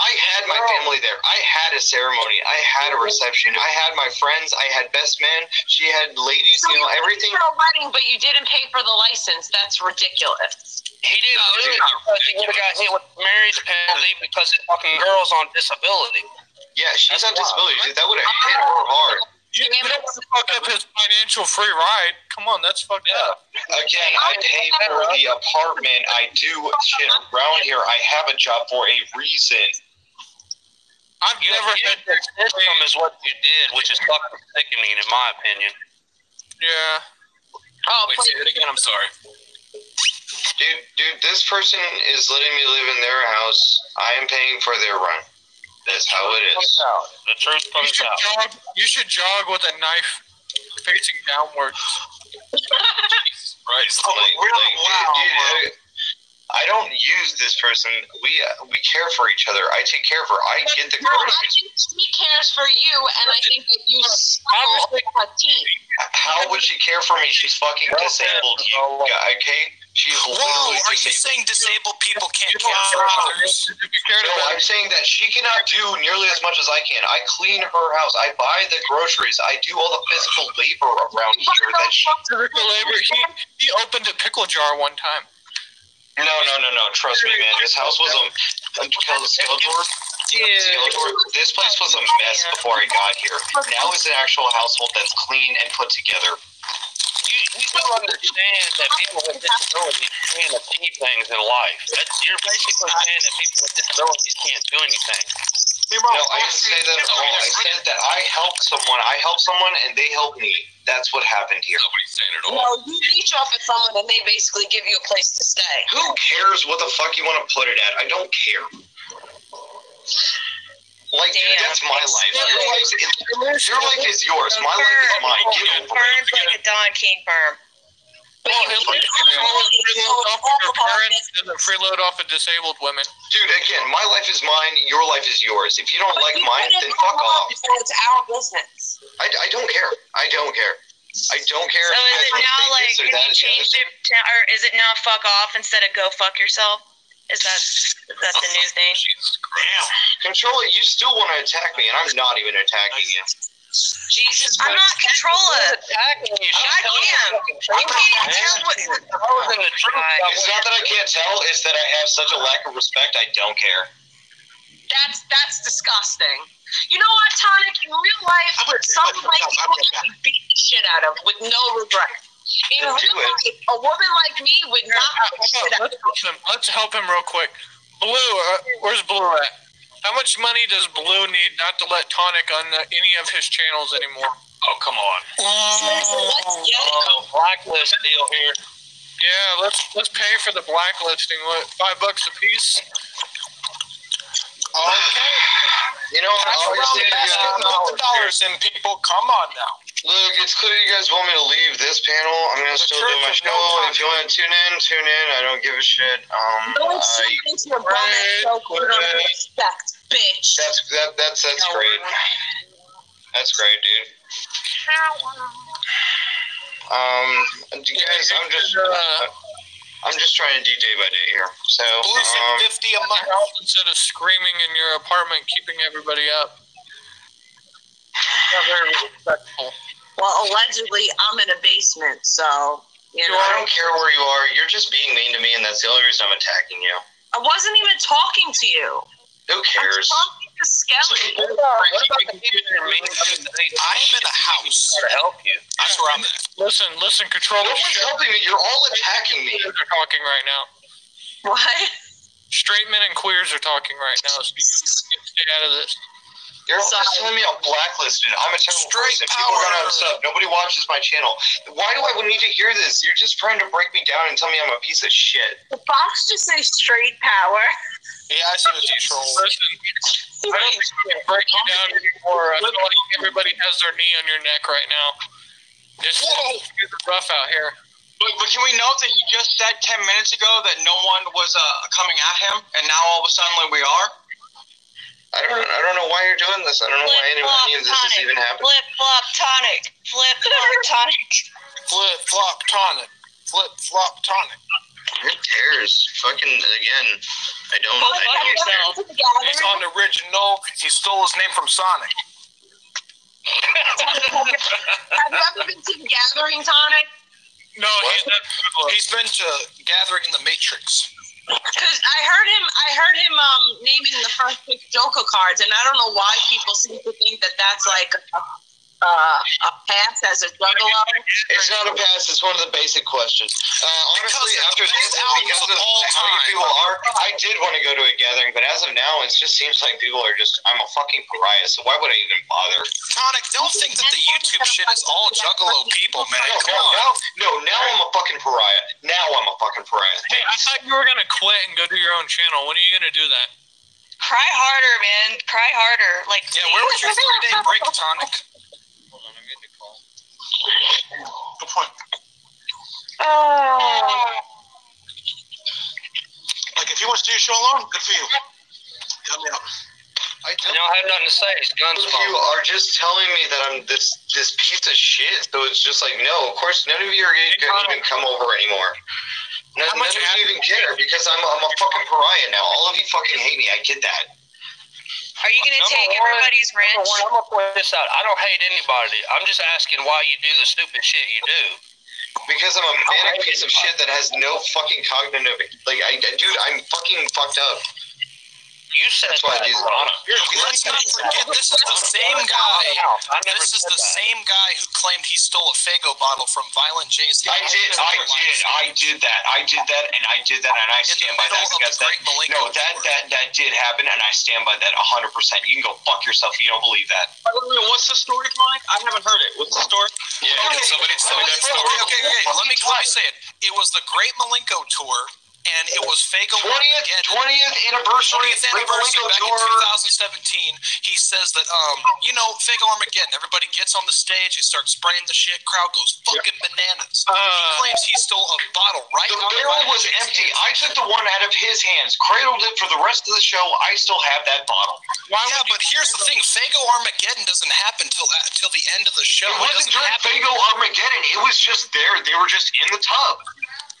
I had my family there. I had a ceremony. I had a reception. I had my friends. I had best man. She had ladies. so You know you everything. for a wedding, but you didn't pay for the license. That's ridiculous. He didn't oh, do it because he would have got hit with marriage penalty because his fucking girl's on disability. Yeah, she's on disability. Dude, that would have hit her hard. You, you don't want to fuck up his financial free ride. Come on, that's fucked up. Again, I pay for the apartment. I do shit around here. I have a job for a reason. I've You never abused had the system is what you did, which is fucking sickening in my opinion. Yeah. Oh, Wait, say that again. I'm sorry. Dude, dude, this person is letting me live in their house. I am paying for their rent. That's how it is. Comes out. The truth You comes should out. jog. You should jog with a knife facing downwards. [laughs] Christ. Oh, like, like, dude, dude, I don't use this person. We uh, we care for each other. I take care of her. I get the No, groceries. think she cares for you, and I think that you smell a team. How would she care for me? She's fucking disabled. You, okay? She's literally. Whoa, literally are you saying disabled people can't care for others? If you cared No, I'm saying that she cannot do nearly as much as I can. I clean her house. I buy the groceries. I do all the physical labor around here that she. physical labor, he, he opened a pickle jar one time. No, no, no, no. Trust me, man. This house was a. Skeletor. Skeletor. This place was a mess before I got here. Now it's an actual household that's clean and put together. You, you do understand that people with disabilities can't achieve things in life. That's, you're basically saying that people with disabilities can't do anything. No, I didn't say that at all. I said that I help someone. I help someone, and they help me. That's what happened here. Nobody's saying it all. No, you leech off at someone, and they basically give you a place to stay. Who cares what the fuck you want to put it at? I don't care. Like, dude, that's my life. Your life is, your life is yours. My life is mine. Get over it. Burns like a Don King firm. But Well, you it can't only only freeload off of your parents, doesn't freeload off of disabled women. Dude, again, my life is mine. Your life is yours. If you don't But like you mine, then fuck off. so It's our business. I, I don't care. I don't care. I don't care. So is it now like this or have that you is the other changed it to, or is it now fuck off instead of go fuck yourself? Is that is that the new thing? Damn. Controller, you still want to attack me, and I'm not even attacking you. Jesus, I'm not controller. attacking you. I am. You can't tell what. It's not that I can't tell, it's that I have such a lack of respect, I don't care. That's that's disgusting. You know what, Tonic? In real life, someone like you would beat the shit out of with no regret. In real life, a woman like me would not beat the shit out of. Let's help him. Let's help him real quick. Blue, uh, where's Blue at? How much money does Blue need not to let Tonic on uh, any of his channels anymore? Oh, come on. Oh, blacklist deal here. Yeah, let's let's pay for the blacklisting. What, five bucks a piece? Okay. You know, I That's always around say the to you basket, guys, put the dollars and people. Come on now. Look, it's clear you guys want me to leave this panel. I'm gonna still do my show. If you want to tune in, tune in. I don't give a shit. Um, No uh, one's you- into your bum ass you don't respect, bitch. that's that, that's that's great. That's great, dude. Um, you guys, I'm just, I'm just trying to do day by day here. So, Blue said um, 50 a month. Instead of screaming in your apartment, keeping everybody up. Not very respectful. Well, allegedly, I'm in a basement, so you know. I don't care where you are. You're just being mean to me, and that's the only reason I'm attacking you. I wasn't even talking to you. Who cares? I'm talking to Skelly. I am in a house. to help you. That's where I'm at. Listen, listen, control No one's helping me. You're all attacking me. Queers are talking right now. What? Straight men and queers are talking right now. So you [laughs] can stay out of this. You're all just telling me I'm blacklisted. I'm a terrible Straight person. People are gonna power. upset. Nobody watches my channel. Why do I need to hear this? You're just trying to break me down and tell me I'm a piece of shit. The box just say straight power. Yeah, I see what you troll. Listen, I don't think we can break you down anymore. I feel like everybody has their knee on your neck right now. It's, it's rough out here. But, but can we note that he just said 10 minutes ago that no one was uh, coming at him, and now all of a sudden we are? I don't. I don't know why you're doing this. I don't know why any, any of this is even happening. Flip flop tonic. Flip flop [laughs] tonic. Flip flop tonic. Flip flop tonic. Who cares? Fucking again. I don't. Go I don't yourself. He's on the original. He stole his name from Sonic. Have you ever been to gathering, Tonic? No, he's not. He's been to Gathering in the Matrix. Because I heard him, I heard him um naming the first six Joker cards, and I don't know why people seem to think that that's like a, uh, a pass as a juggalo. It's not a pass. It's one of the basic questions. Uh, honestly, after this, because albums of of all how you time. people are, I did want to go to a gathering, but as of now, it just seems like people are just. I'm a fucking pariah. So why would I even bother? Tonic, don't think that the YouTube shit is all juggalo people, man. No, Come no, on. no, no. Now I'm a fucking pariah. Now I'm a fucking pariah. Hey, I thought you were gonna quit and go do your own channel. When are you gonna do that? Cry harder, man. Cry harder. Like Yeah, where was your three day break, Tonic? Hold on, I'm getting a call. Good point. Oh. Like, if you want to do your show alone, good for you. Help me out. I You don't have nothing to say. It's gun You smoke. are just telling me that I'm this this piece of shit. So it's just like, no, of course, none of you are going to even come over anymore. None, none much of have- you even care because I'm, I'm a fucking pariah now. All of you fucking hate me. I get that. Are you gonna take one- everybody's Number wrench? one, I'm gonna point this out. I don't hate anybody. I'm just asking why you do the stupid shit you do. Because I'm a manic piece of shit that has no fucking cognitive. Like, I, I- dude, I'm fucking fucked up. You said That's why I that, do that. Let's not forget, this is the same guy. This is the same guy who claimed he stole a Faygo bottle from Violent J's. I did, I did, I did that. I did that, and I did that, and I stand by that because that. No, that that that did happen, and I stand by that 100. percent You can go fuck yourself. if You don't believe that. What's the story, Mike? I haven't heard it. What's the story? Yeah, okay, somebody tell me that story. Okay, okay, okay. Let me let me say it. It was the Great Milenko tour and it was Faygo 20th, Armageddon. 20th anniversary 20th anniversary back tour. in 2017. He says that, um, you know, Faygo Armageddon. Everybody gets on the stage, they start spraying the shit. Crowd goes fucking bananas. he claims he stole a bottle right The barrel was empty. I took the one out of his hands, cradled it for the rest of the show. I still have that bottle. yeah, but here's the thing: Faygo Armageddon doesn't happen till till the end of the show. It wasn't doesn't during happen. Faygo Armageddon. It was just there. They were just in the tub.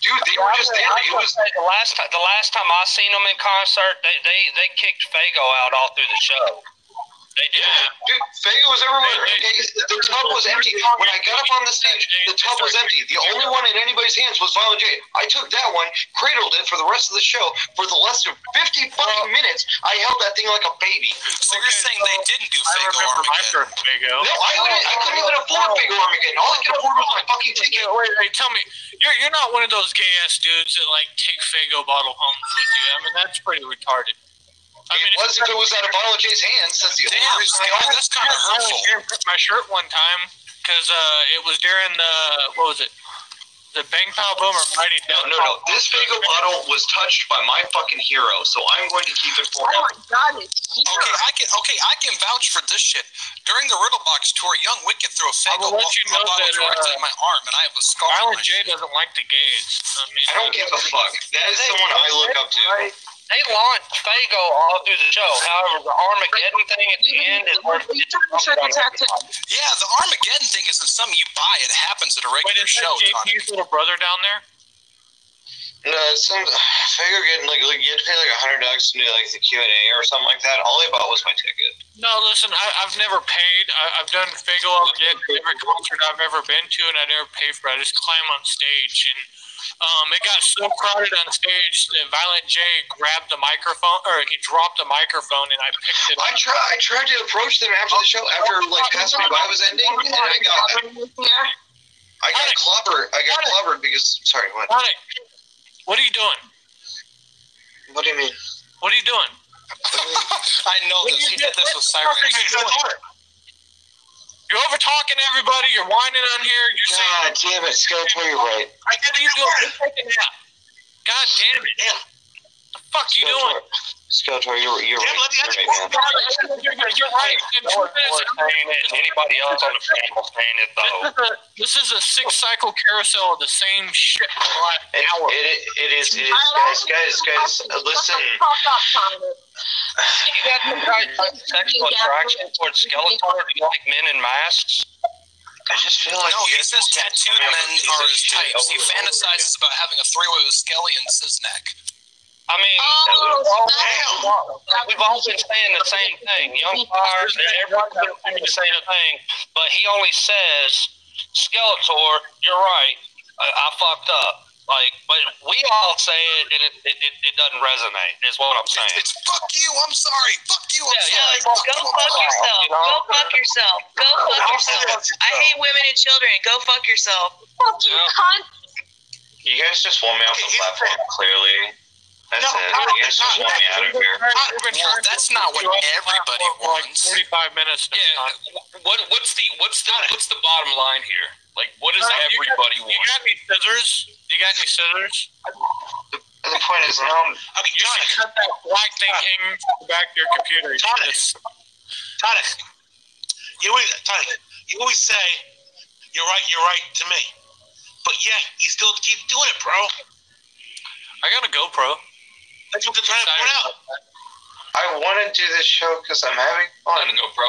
Dude, they were just there. It was the last time. The last time I seen them in concert, they they, they kicked Faygo out all through the show. They did. Dude, Faygo was everywhere. Okay, the tub was empty. When I got up on the stage, the tub was empty. The only one in anybody's hands was Violent J. I took that one, cradled it for the rest of the show. For the less than 50 fucking minutes, I held that thing like a baby. So you're saying they didn't do Faygo remember my Armageddon? Faygo. No, I, couldn't- I couldn't even afford Faygo Armageddon. All I could afford was my fucking ticket. Wait, wait, tell me, you're you're not one of those gay ass dudes that like take Faygo bottle homes with you. I mean, that's pretty retarded. I mean, It was if it was out of Violent J's hands. That's the only reason I had it. that's kind of hurtful. My shirt one time because uh, it was during the what was it, the Bang Pow Boom or Mighty No, no, no. This Faygo bottle was touched by my fucking hero, so I'm going to keep it for him. Oh my God, it's Okay, I can okay, I can vouch for this shit. During the Riddlebox tour, Young Wicked threw a Faygo will you know bottle that, directly uh, in my arm, and I have a scar. on Violent J doesn't like the gays. I mean, I don't give a fuck. That is someone I look up to. They launched Faygo all through the show. However, the Armageddon thing at the end is where You trying to trick and tack to- Yeah, the Armageddon thing isn't something you buy. It happens at a Wait, regular is that show, JP's little brother down there? No, it's some Faygo getting like, like you had to pay like a hundred bucks to do like the Q and A or something like that. All they bought was my ticket. No, listen, I, I've never paid. I, I've done Faygo Armageddon every concert I've ever been to, and I never paid for it. I just climb on stage, and um, it got so crowded on stage that Violent J grabbed the microphone, or he dropped the microphone, and I picked it up. I up. tried. I tried to approach them after the show, after like past me by was ending, and I got I got clobbered. I got clobbered because sorry, what? Sonic, what are you doing? What do you mean? What are you doing? [laughs] I know this. He did this with Cyrus. You're over talking to everybody. You're whining on here. Saying, God damn it, Skeletor, you're right. "I are you doing? A nap." God damn it! The fuck you doing? Skeletor, you're you're Damn, right. You're right, man. You're, you're, you're right. In No two one saying it, anybody else on the panel saying it though. This is a, this is a six cycle carousel of the same shit for the last It, hour. it, it is it is guys guys guys uh, listen. You got some kind of sexual attraction towards Skeletor? Do you like men in masks? I just feel like No, you he says tattooed men are his types. He over and over fantasizes about having a three-way with Skelly and Siznek. I mean, Oh, we've, all, we've, all, we've all been saying the same thing. Young fires, everyone's been saying the same thing, but he only says, Skeletor, you're right. I, I fucked up. Like, but we all say it, and it, it, it, it doesn't resonate. Is what I'm saying. It's fuck you. I'm sorry. Fuck you. I'm Yeah, yeah. sorry. Go fuck yourself. Go fuck yourself. Go fuck yourself. I hate women and children. Go fuck yourself. Fuck you, cunt. You guys just want me off the Okay, here's the platform. Clearly, that's No, it. no, You guys just no, want me out of here. Well, that's not what everybody wants. 45 minutes. Yeah. wh- What what's the what's the what's the bottom line here? Like, what does everybody you got- everybody You got any scissors? You got any scissors? And the point is, um, Okay, You should cut that black thing hanging from the back of your computer. You Tonic. just- Tonic, you always, Tonic, you always say, you're right, you're right to me. But yet, you still keep doing it, bro. I got a GoPro. That's what they're trying to point out. I want to do this show because I'm having I fun. don't bro.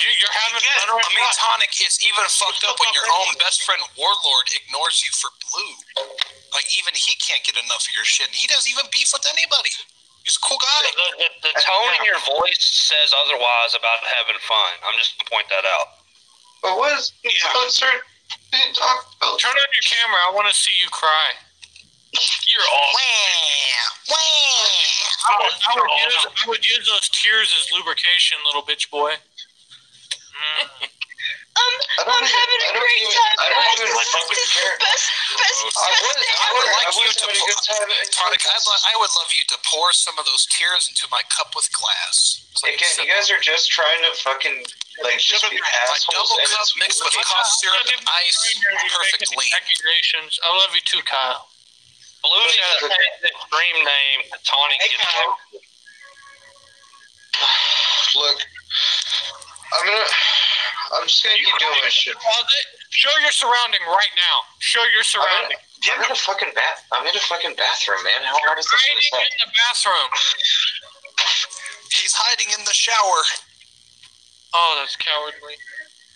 You, you're having Again, fun I right mean. Tonic, it's even fucked up when your own best friend Warlord ignores you for blue. Like, even he can't get enough of your shit. And he doesn't even beef with anybody. He's a cool guy. The, the, the tone in your voice says otherwise about having fun. I'm just gonna point that out. But what is concert being about? Turn on your camera. I want to see you cry. You're awesome. Wah, wah. I would, I would use I would use those tears as lubrication, little bitch boy. Mm. [laughs] Um, I don't I'm even- having I a don't great even- time, I don't even This fucking is care. the best, best, I best was, day I I would, would I like you to pour, time. Tonic, I'd, li- I would love you to pour some of those tears into my cup with glass. Like Again, you guys are just trying to fucking like just be my assholes, double cup mixed with wicked. cough syrup and ice, perfect lean. I love you too, Kyle. Blue needs to change the name to Tonic is Look, I'm gonna. I'm just gonna keep doing my shit. It. Show your surrounding right now. Show your surrounding. I'm in a fucking bath. I'm in a fucking bathroom, man. How hard is this Hiding gonna say? in the bathroom. He's hiding in the shower. Oh, that's cowardly.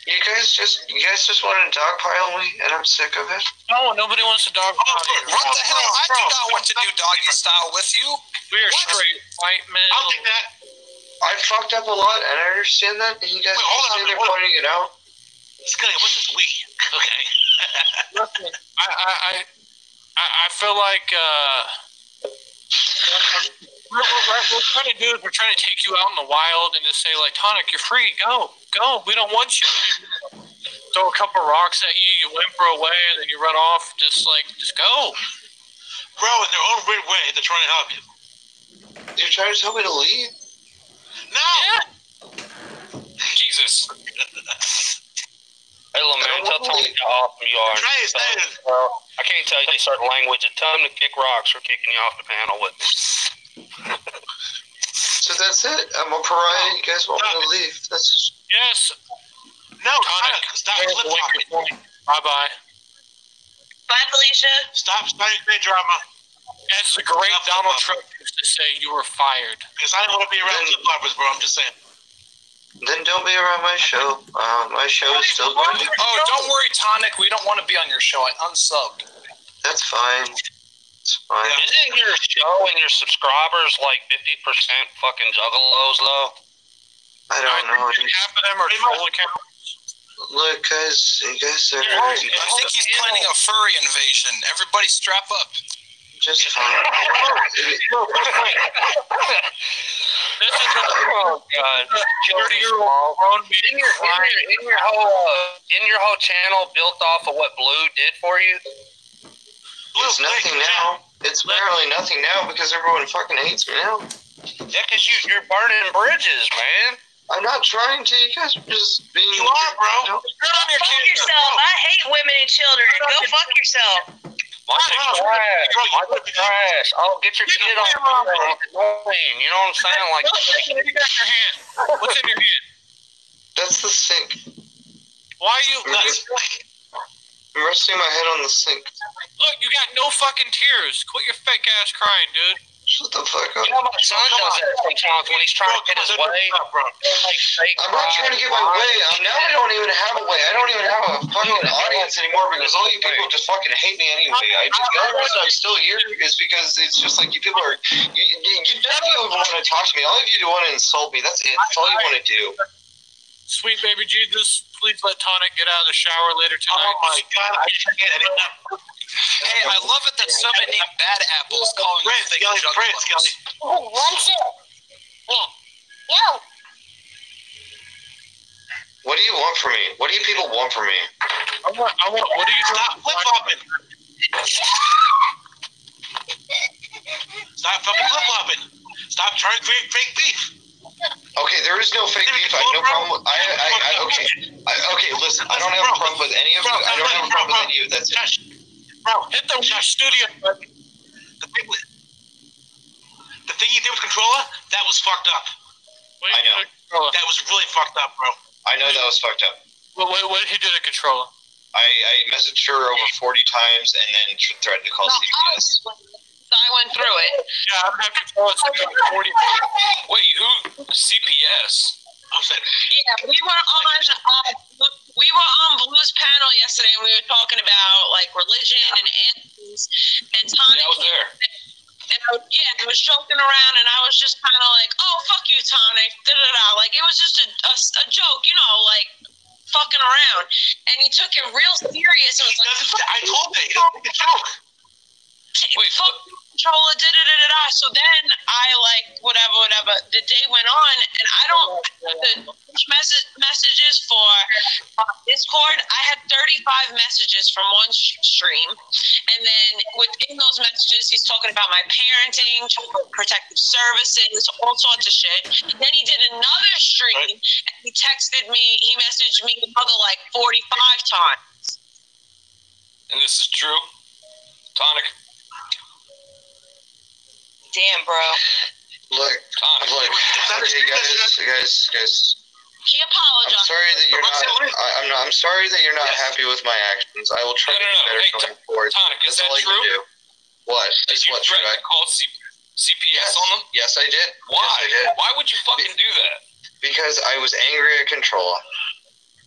You guys just, you guys just want to dogpile me, and I'm sick of it. No, nobody wants to dog. What the hell? I do not want to do doggy style with you. We are straight white men. I'll take that. I fucked up a lot, and I understand that. And you guys Wait, are hold just on, sitting there hold on. pointing it out. Scully, what's this we? [laughs] Okay. Listen, I, I, I, I I feel like uh, what we're, we're, we're trying to do is we're trying to take you out in the wild and just say like, Tonic, you're free. Go, go. We don't want you. anymore. Throw a couple rocks at you. You whimper away, and then you run off. Just like, just go. Bro, in their own weird way, they're trying to help you. You're trying to tell me to leave? No! Jesus. [laughs] Hey, Lemaire, tell Tony how awesome you are. Try his name. Well, I can't tell you certain language. It's time to kick rocks for kicking you off the panel with. So that's it. I'm a pariah. You guys want me to leave? That's Yes. No, Tonic, stop there's flip-flopping. Bye bye. Bye, Felicia. Stop starting great drama. As the great Stop Donald flip-flopping. Trump used to say, you were fired. Because I don't want to be around Then- flip floppers, bro. I'm just saying. then don't be around my show. Uh, my show is still going. To, Oh, don't worry, Tonic. We don't want to be on your show. I unsubbed. that's fine. It's fine. Isn't your show and your subscribers like 50% fucking juggalos, though? I don't know. Half of them are troll accounts. Look, guys, you guys are I think he's planning a furry invasion. Everybody strap up. just fine. This is a Oh, God. 30 year old grown. In your, in, your, in, your whole, uh, in your whole channel built off of what Blue did for you? It's nothing now. It's barely nothing now because everyone fucking hates me now. Yeah, because you, you're burning bridges, man. I'm not trying to. You guys are just being. You are, bro. No. Turn on your Fuck camera. yourself. I hate women and children. Go fuck yourself. Michael trash. Michael trash. Oh, get your kid off the phone. You know what I'm saying? Like, What you got in your hand? What's in your hand? That's the sink. Why are you? I'm resting my head on the sink. Look, you got no fucking tears. Quit your fake ass crying, dude. Shut the fuck up. you know, my son does that sometimes when he's trying to get his way. I'm not trying to get my way. I'm, now I don't even have a way. I don't even have a fucking audience anymore because all you people just fucking hate me anyway. I just the only reason I'm still here is because it's just like you people are. You, you, you none of you even want to talk to me. All of you do want to insult me. That's it. That's all you want to do. Sweet baby Jesus, please let Tonic get out of the shower later oh tonight. Oh my god, I can't get any. Hey, I love it that somebody named Bad Apple's calling you fake juggalos. One sip. No. What do you want from me? What do you people want from me? I want, I want, what are you doing? Stop flip flopping. Stop fucking flip flopping. Stop trying to create fake beef. Okay, there is no fake beef. I have no problem. With, I, I, I, okay, I, okay. Listen, I don't have a problem with any of you. I don't have a problem with any of you. That's it. Bro, Hit the studio button. the thing, with- the thing you did with controller, that was fucked up. What I know. did he do to controller? That was really fucked up, bro. I know that was fucked up. What, what, what did he do to controller? I, I messaged her over 40 times and then tr- threatened to call CPS. So I went through it. Yeah, I'm having controller since 40. Wait, who? CPS. I'm saying, Yeah, we were on um, we were on Blue's panel yesterday, and we were talking about like religion and anthems. And Tony Yeah, I was there. and I, yeah, I was joking around, and I was just kind of like, "Oh, fuck you, Tonic." Da da da. Like it was just a, a, a joke, you know, like fucking around. And he took it real serious. It was he like, I told you, make a joke. Wait, fuck controller, da da da da da. So then I like whatever, whatever. The day went on, and I don't the message messages for uh, Discord. I had 35 messages from one sh- stream, and then within those messages, he's talking about my parenting, protective services, all sorts of shit. Then he did another stream, and he texted me. He messaged me another like 45 times. And this is true. Tonic. Damn, bro. Look, look, okay, guys, guys, guys. He apologized. I'm sorry that you're not. I, I'm not. I'm sorry that you're not happy with my actions. I will try No, to no, be no. better Hey, going forward. Tonic, is That's that all I true? can do. What? Did Is you what? threaten Shrek? to call C- CPS on them? Yes, I did. Why? Yes, I did. Why would you fucking do that? Because I was angry at Control.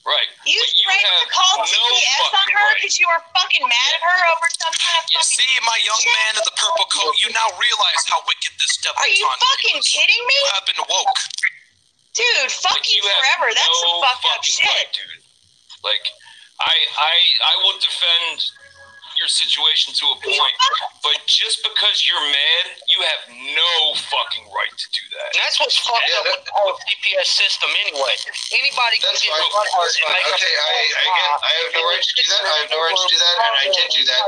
Right. You you threatened to call no CPS on her right. because you were fucking mad at her over some kind of You fucking. see, my young man in the purple coat, you now realize how wicked this devil Are you fucking is. kidding me? You have been woke. Dude, fuck Like, you, have forever. That's no some fucked up fucking shit. right, dude. Like, I, I, I will defend your situation to a point, but just because you're mad, you have no fucking right to do that. And that's what's fucked Yeah, up that- with the whole CPS system anyway. Anybody can That's get fine. blood That's and fine. make Okay, I, I again, I have no right to do that. I have no right to do that, and I did do that.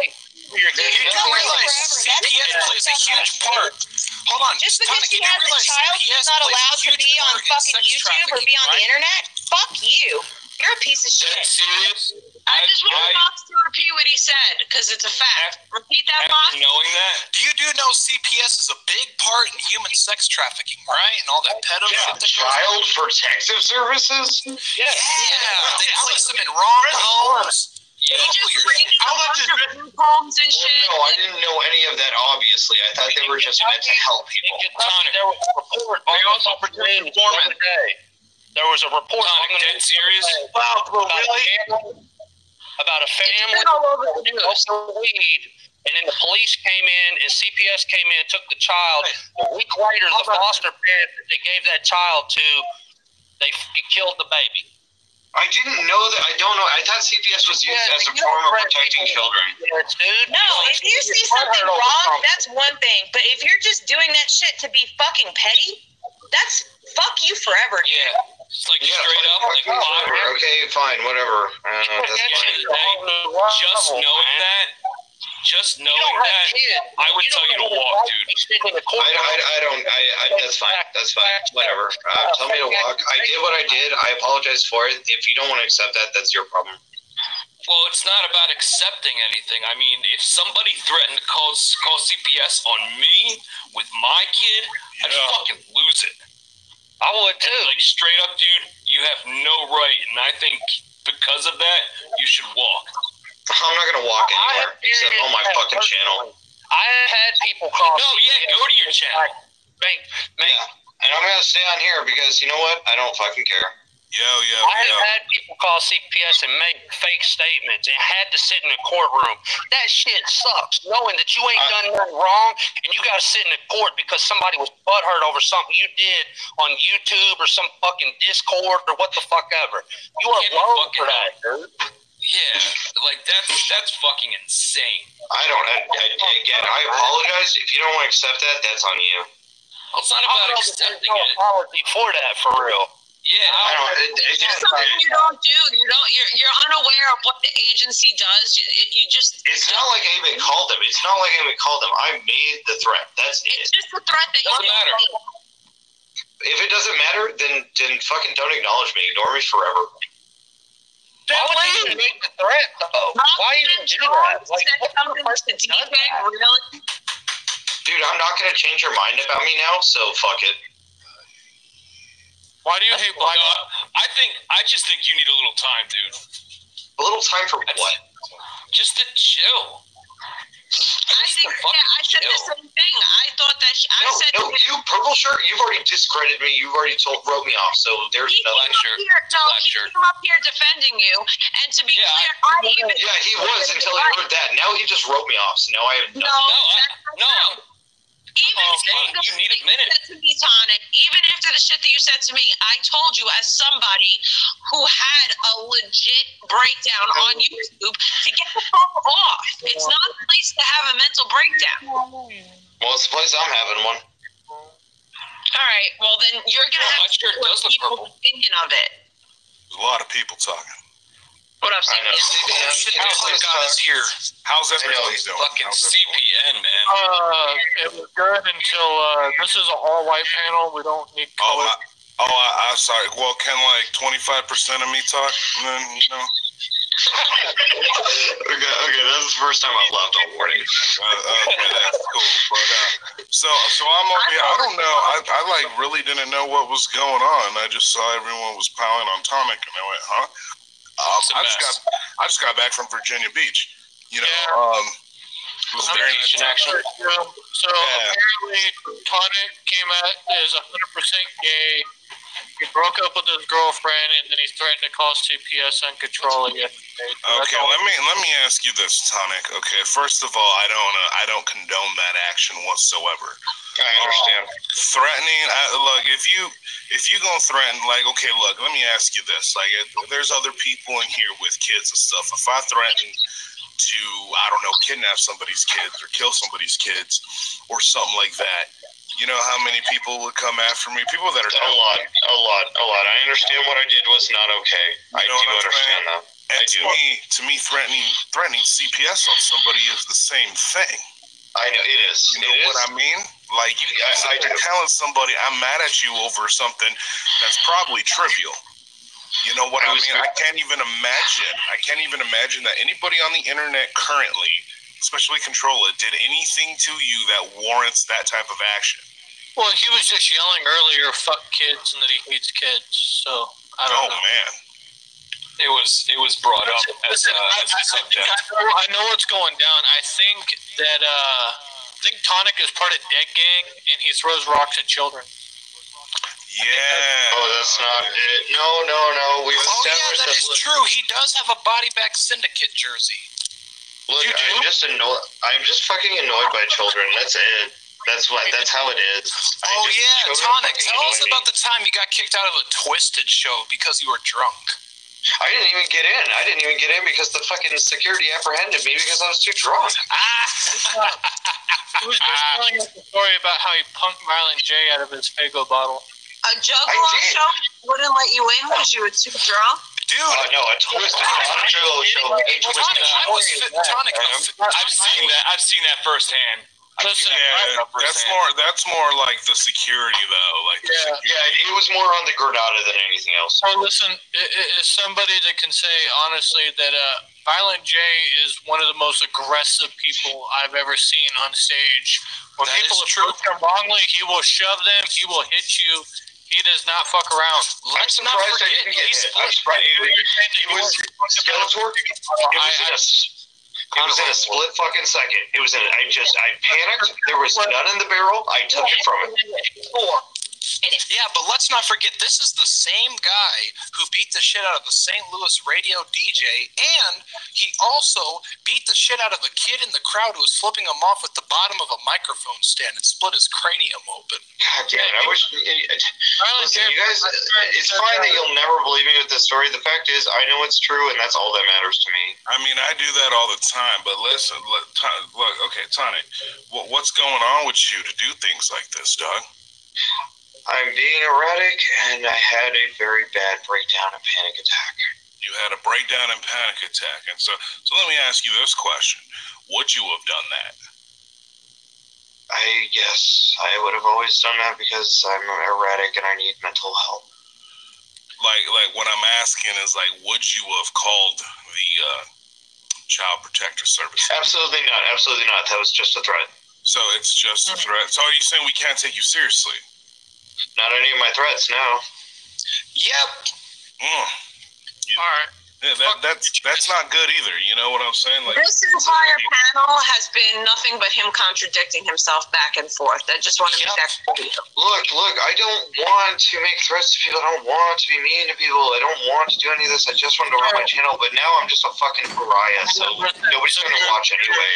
You do realize CPS plays a huge part. Hold on, Just because Tonic, she you do has a child CPS who's not allowed to be on fucking YouTube or be on the internet? Fuck you. You're a piece of Dead shit. serious? I just want I- Fox to repeat what he said because it's a fact. Repeat that, Fox. After knowing that, Do You do know CPS is a big part in human sex trafficking, right? And all that pedo Yeah, shit that goes on. Child Protective Services. Yeah, yeah. they place them in wrong homes. He yeah, just You're- raided a How bunch much of group homes and shit. No, I didn't know any of that. Obviously, I thought they were just meant to help people. Kentucky, there was a report. They also the protect news the informant. day. There was a report Tonic, on the dead news serious? Wow, bro, about a family, about a family been all over the news. smoked weed, and then the police came in and CPS came in and took the child. A week later, the foster parent that they gave that child to, they killed the baby. I didn't know that. I don't know. I thought CPS was used Yeah, as a form of protecting children. Yes, dude. No, if you see something wrong, that's one thing. But if you're just doing that shit to be fucking petty, that's fuck you forever, dude. yeah. It's like Yeah, straight up, like fuck you, Okay, fine, whatever. Uh, that's fine. Just knowing that, just knowing that, I would tell you to walk, dude. I, I, I don't. I, I. That's fine. That's fine. Whatever. Uh, tell me to walk. I did what I did. I apologize for it. If you don't want to accept that, that's your problem. Well, it's not about accepting anything. I mean, if somebody threatened to call call CPS on me with my kid, I'd fucking lose it. I would too. Like straight up, dude, you have no right, and I think because of that, you should walk. I'm not gonna walk anywhere except on my fucking channel. I have had people call. No, yeah, go to your channel. Bank, Yeah, and I'm gonna stay on here because you know what? I don't fucking care. Yo, yo, I yo. have had people call CPS and make fake statements and had to sit in a courtroom. That shit sucks. Knowing that you ain't done nothing wrong and you got to sit in a court because somebody was butthurt over something you did on YouTube or some fucking Discord or what the fuck ever. You are wrong fucking for that, dude. Yeah, like that's that's fucking insane. I don't. I, I, again, I apologize. If you don't want to accept that, that's on you. Well, it's not I about don't know there's accepting no it. apology for that, for real. Yeah, I don't. It, it, It's something you don't do. You don't. You're you're unaware of what the agency does. You, it, you just. it's not like I even called them. It's not like I even called him. I made the threat. That's it. It's just a threat that Doesn't you matter. If it doesn't matter, then then fucking don't acknowledge me. Ignore me forever. Why would you even make the threat, though? Why even do that? Like, said what something person to does that? really? Dude, I'm not gonna change your mind about me now. So fuck it. Why do you hate black? No, I think I just think you need a little time, dude. A little time for That's what? Just to chill. I think. Yeah, I said the same thing. I thought that. She, I No, said. no, to him, you purple shirt. You've already discredited me. You've already told wrote me off. So there's He no. came up shirt. here. No, Black he shirt. came up here defending you. And to be Yeah, clear, I, even. Yeah, he was until he heard that. Now he just wrote me off. So now I have No, nothing. No, I, no. Not true. Even Oh, saying you the need a shit minute. You said to me, Tonic, even after the shit that you said to me, I told you as somebody who had a legit breakdown on YouTube to get the fuck off. It's not a place to have a mental breakdown. Well, it's the place I'm having one. All right, well then you're gonna No, have my shirt to does look people's purple. opinion of it. There's a lot of people talking. What up, I know. CPS? Shit, Click got us here. How's I know, everybody he's doing? Fucking How's? CPN, man. Uh, it was good until uh, this is an all-white panel. We don't need Oh, color. I, oh, I, I'm sorry. Well, can like 25% of me talk? And then, you know, [laughs] okay, okay, that's the first time I've left all morning. Uh, okay, that's cool. But uh, so so I'm over here. I don't know. I, I like really didn't know what was going on. I just saw everyone was piling on tonic, and I went, huh? Um, I just got. I just got back from Virginia Beach. You know, um, it was I'm very just nice. sure, um, So Yeah. apparently, Tonic came out is 100% gay. He broke up with his girlfriend, and then he threatened to call CPS uncontrollably yesterday. So Okay, let me let me ask you this, Tonic. Okay, first of all, I don't uh, I don't condone that action whatsoever. I understand. Um, threatening I, look if you if you gonna threaten like okay look let me ask you this like there's other people in here with kids and stuff if i threaten to i don't know kidnap somebody's kids or kill somebody's kids or something like that you know how many people would come after me people that are A lot, a lot, a lot. I understand what I did was not okay. I know do understand saying? that. and I to do. me to me threatening threatening cps on somebody is the same thing I know it is. You know It what is. I mean? Like you I- sit I there do. telling somebody I'm mad at you over something that's probably trivial. You know what I, I mean? good. I can't even imagine. I can't even imagine that anybody on the internet currently, especially Controller, did anything to you that warrants that type of action. Well, he was just yelling earlier, "Fuck kids," and that he hates kids. So I don't Oh know. man. It was it was brought up as Listen, as a I- I subject. I know, what's going down. I think that uh, I think Tonic is part of Dead Gang, and he throws rocks at children. Yeah. Oh, that's not it. No, no, no. We've Oh yeah, that is true. He does have a body bag syndicate jersey. Look, You? I'm just annoyed. I'm just fucking annoyed by children. That's it. That's what. That's how it is. I Oh yeah, Tonic. Tell us annoy me. about the time you got kicked out of a Twiztid show because you were drunk. I didn't even get in. I didn't even get in because the fucking security apprehended me because I was too drunk. Ah. He was just telling us a story about how he punked Violent J out of his Faygo bottle. A juggalo did. show wouldn't let you in because you were too drunk. Dude, Oh no, a Twiztid, not a juggalo show. A Tonic, Twiztid. I was fit, Tonic. I've seen that. I've seen that firsthand. I've Listen, Yeah, that that's more that's more like the security though. Like the Yeah. Yeah, it was more on the Granada than anything else. So listen, i- i- is somebody that can say honestly that uh, Violent J is one of the most aggressive people I've ever seen on stage. When That people is true. approach him wrongly, he will shove them. He will hit you. He does not fuck around. I'm Let's not surprised I forget didn't get he's hit. I'm surprised. It, it was Skeletor. It was in a. It was in a split fucking second. It was in. I just. I panicked. There was none in the barrel. I took it from him. Yeah, but let's not forget this is the same guy who beat the shit out of the St. Louis radio DJ, and he also beat the shit out of a kid in the crowd who was flipping him off with the bottom of a microphone stand and split his cranium open. God damn it! I wish. Violent Listen, you guys. It's fine that you'll never believe me with this story. The fact is, I know it's true, and that's all that matters to me. I mean, I do that all the time. But listen, look, Ton- look okay, Tony, what, what's going on with you to do things like this, dog? I'm being erratic, and I had a very bad breakdown and panic attack. You had a breakdown and panic attack, and so so let me ask you this question: Would you have done that? I guess I would have always done that because I'm erratic and I need mental help. Like like what I'm asking is like, would you have called the uh, child protector service? Absolutely not. Absolutely not. That was just a threat. So it's just a threat. So are you saying we can't take you seriously? Not any of my threats, no. Yep. Mm. All right. Yeah, that, that's that's not good either. You know what I'm saying? Like, This entire panel has been nothing but him contradicting himself back and forth. I just want to Yep. make that clear. Look, look, I don't want to make threats to people. I don't want to be mean to people. I don't want to do any of this. I just want to run my channel, but now I'm just a fucking pariah, so [laughs] nobody's going to watch anyway.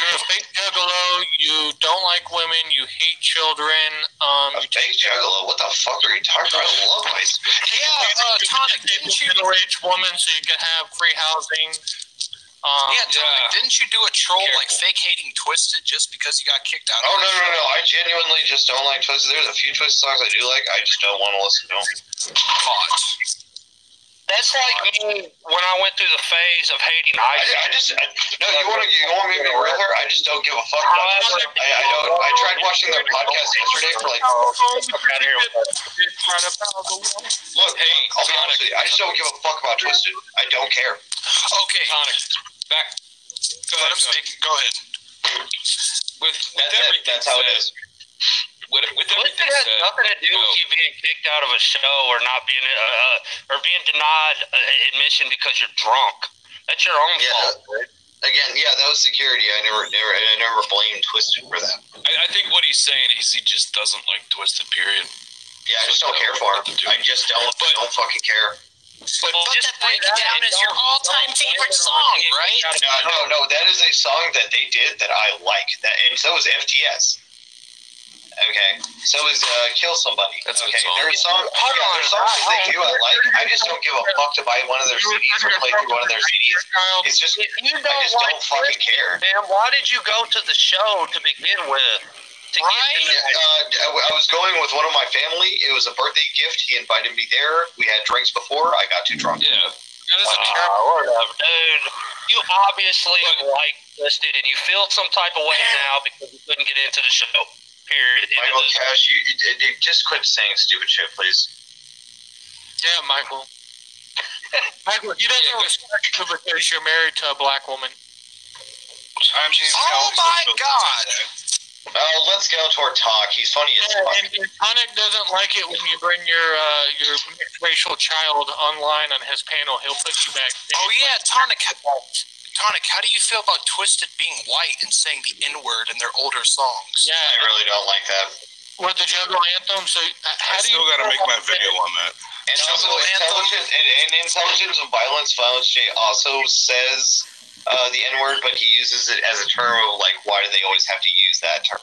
You're a fake juggalo. You don't like women. You hate children. Um, A fake juggalo? What the fuck are you talking about? I love my [laughs] Yeah, uh, Tonic, didn't you? middle-aged woman so you can have free housing. Um, Yeah, Tonic, yeah. didn't you do a troll like fake hating Twiztid just because you got kicked out? Oh, of no, the no, no. I genuinely just don't like Twiztid. There's a few Twiztid songs I do like. I just don't want to listen to them. Caught. That's like me when I went through the phase of hating I. I just, I, no, you want to, you want me to be real here? I just don't give a fuck about oh, Twiztid. I, I don't, I tried watching their podcast yesterday for like, oh, out of here with that. try to pound the wall. Look, hey, I'll be honest with you. I just don't give a fuck about Twiztid. I don't care. Okay. Tonic, back. Go ahead. him speak. Go ahead. With, with That's it. That's how it said, is. With, with Twiztid everything has said, nothing to do you know, with you being kicked out of a show or not being uh, uh, or being denied uh, admission because you're drunk. That's your own Yeah. fault. dude. Again, yeah, that was security. I never, never, I never blamed Twiztid for that. I, I think what he's saying is he just doesn't like Twiztid. Period. Yeah, I just don't care for him. I just don't, don't fucking care. But Well, put just that play break that down and as your all-time favorite song, right? No, no, no. That is a song that they did that I like. That, and so is FTS. Okay, so is uh, Kill Somebody. That's a okay, song. there are songs. Hold yeah, on. there are songs that they do I like. I just don't give a fuck to buy one of their CDs or play through one of their CDs. It's just If you don't I just like don't fucking care. man, why did you go to the show to begin with? Right? Yeah, uh, I was going with one of my family. It was a birthday gift. He invited me there. We had drinks before. I got too drunk. Yeah. That is a terrible. Dude. You obviously like Twiztid, and you feel some type of way now because you couldn't get into the show. Period. Michael the- Cash, you, you, you just quit saying stupid shit, please. Yeah, Michael. [laughs] Michael, you doesn't respect you because you're married to a black woman. I'm just Oh my God! Uh, let's go to our talk. He's funny as Yeah, fuck. and, and Tonic doesn't like it when you bring your uh, your racial child online on his panel. He'll put you back. Oh yeah, Tonic. Tonic, how do you feel about Twiztid being white and saying the N word in their older songs? Yeah, I really don't like that. with the Juggle Anthem. So uh, how I do you still got to make my video on that. And also, Jungle Anthem. and, and intelligence and violence. Violent J also says uh, the N word, but he uses it as a term of like, why do they always have to use that term?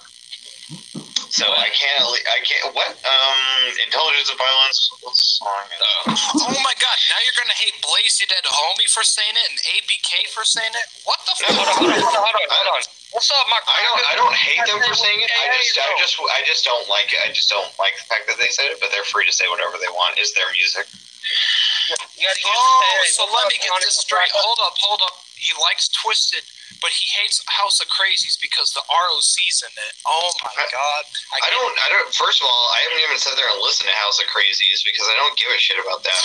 So I can't. I can't. What? Um, intelligence and violence. What song? is? Oh my God! Now you're gonna hate Blaze, your dead homie, for saying it, and ABK for saying it. What the No, fuck? Hold on, hold on, hold on, hold on. What's up, my I don't. I don't hate them for saying it. I just. I just. I just don't like it. I just don't like the fact that they said it. But they're free to say whatever they want. Is their music. You gotta use Oh, so let me get this straight. Hold up, hold up. He likes Twiztid, but he hates House of Crazies because the ROC's in it. Oh my I- God! I don't. I don't. First of all, I haven't even sat there and listened to House of Crazies because I don't give a shit about that.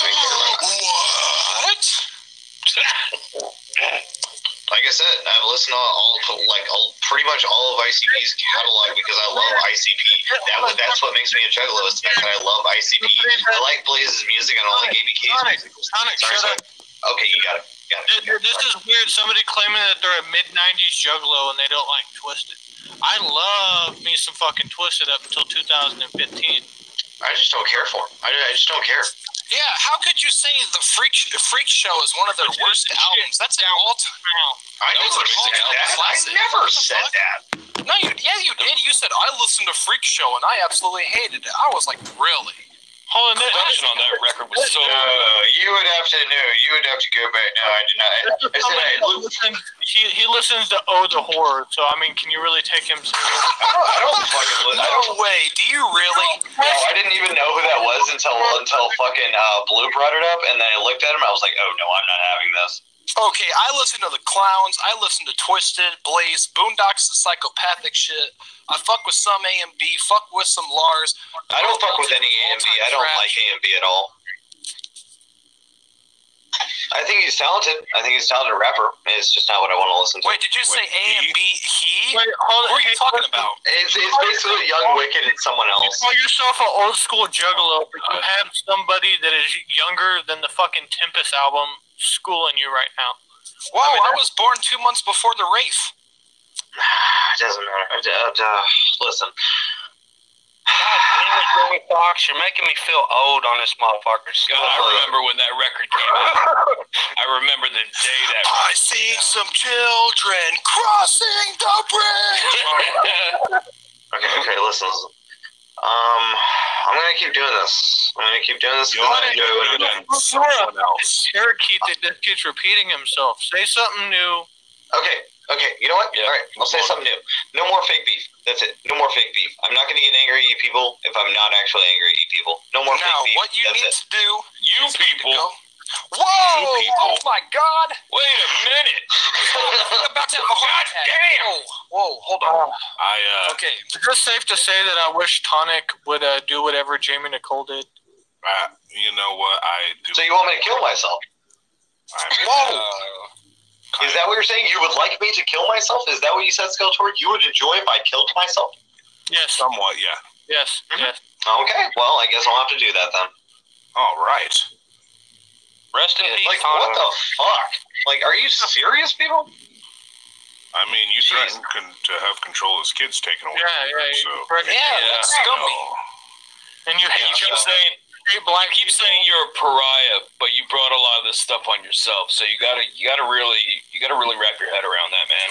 What? [laughs] Like I said, I've listened to all, all like all, pretty much all of ICP's catalog because I love ICP. That was that's what makes me a juggalo. Is the fact that I love ICP. I like Blaze's music and I like ABK's music. Sorry, sorry. Okay, you got it. Got it. Th- th- This is weird. Somebody claiming that they're a mid '90s Juggalo and they don't like Twiztid. I love me some fucking Twiztid up until 2015. I just don't care for him. I, I just don't care. Yeah, how could you say the Freak Freek Show is one of their worst albums? That's an all-time. I never said all-time that. I never said fuck? that. No, you, yeah, you did. You said I listened to Freek Show and I absolutely hated it. I was like, really? Hold on, that, Production on that record was so. No, you would have to know. You would have to go back. No, I did not. I, I said I, somebody listens, he, he listens to Oh the Horror, so I mean, can you really take him serious? I [laughs] don't, I don't fucking. li- No way. Do you really? No, I didn't even know who that was until until fucking uh, Blue brought it up, and then I looked at him. I was like, "Oh no, I'm not having this." Okay, I listen to the Clowns. I listen to Twiztid, Blaze, Boondox, the psychopathic shit. I fuck with some A and B. Fuck with some Lars. I don't fuck with any A and B. I don't like A and B at all. I think he's talented. I think he's a talented rapper. It's just not what I want to listen to. Wait, did you say A and B? He? Wait, hold Who are you hey, talking about? It's, it's basically Young Wicked and someone You else. call yourself an old school juggalo, but you have somebody that is younger than the fucking Tempest album schooling you right now. Wow, I mean, I was born two months before the Wraith. [sighs] It doesn't matter. Uh, uh, listen, God damn it, Joey Fox, you're making me feel old on this motherfucker. God, I remember when that record came out. I remember the day that. [laughs] I see some children crossing the bridge. [laughs] okay, okay, listen, listen. Um, I'm gonna keep doing this. I'm gonna keep doing this. You because wanna I enjoy what I'm do doing. that? Someone else. Parakeet that just keeps repeating himself. Say something new. Okay, okay. You know what? Yeah. All right, I'll say something new. No more fake beef. That's it. No more fake beef. I'm not gonna get angry at you people if I'm not actually angry at you people. No more now, fake beef. what you That's need it. to do? You is people. go- Whoa! You people. Oh my God! Wait a minute. [laughs] I'm about to have a heart God attack. damn. Whoa! Hold on. I uh. Okay. Is it safe to say that I wish Tonic would uh, do whatever Jamie Nicole did? Uh, you know what? I do. So you want me to kill myself? I Whoa! Is that what you're saying? You would like me to kill myself? Is that what you said, Skeletor? You would enjoy if I killed myself? Yes. Somewhat, yeah. Yes. Mm-hmm. Yes. Okay, well, I guess I'll have to do that then. All right. Rest in peace. Like, what the fuck? Like, are you serious, people? I mean, you threatened con- to have control of his kids taken away. Yeah, from yeah, you so. threatened- Yeah, that's scummy. And you You keep saying keep saying you're a pariah, but you brought a lot of this stuff on yourself. So you gotta you gotta really you gotta really wrap your head around that, man.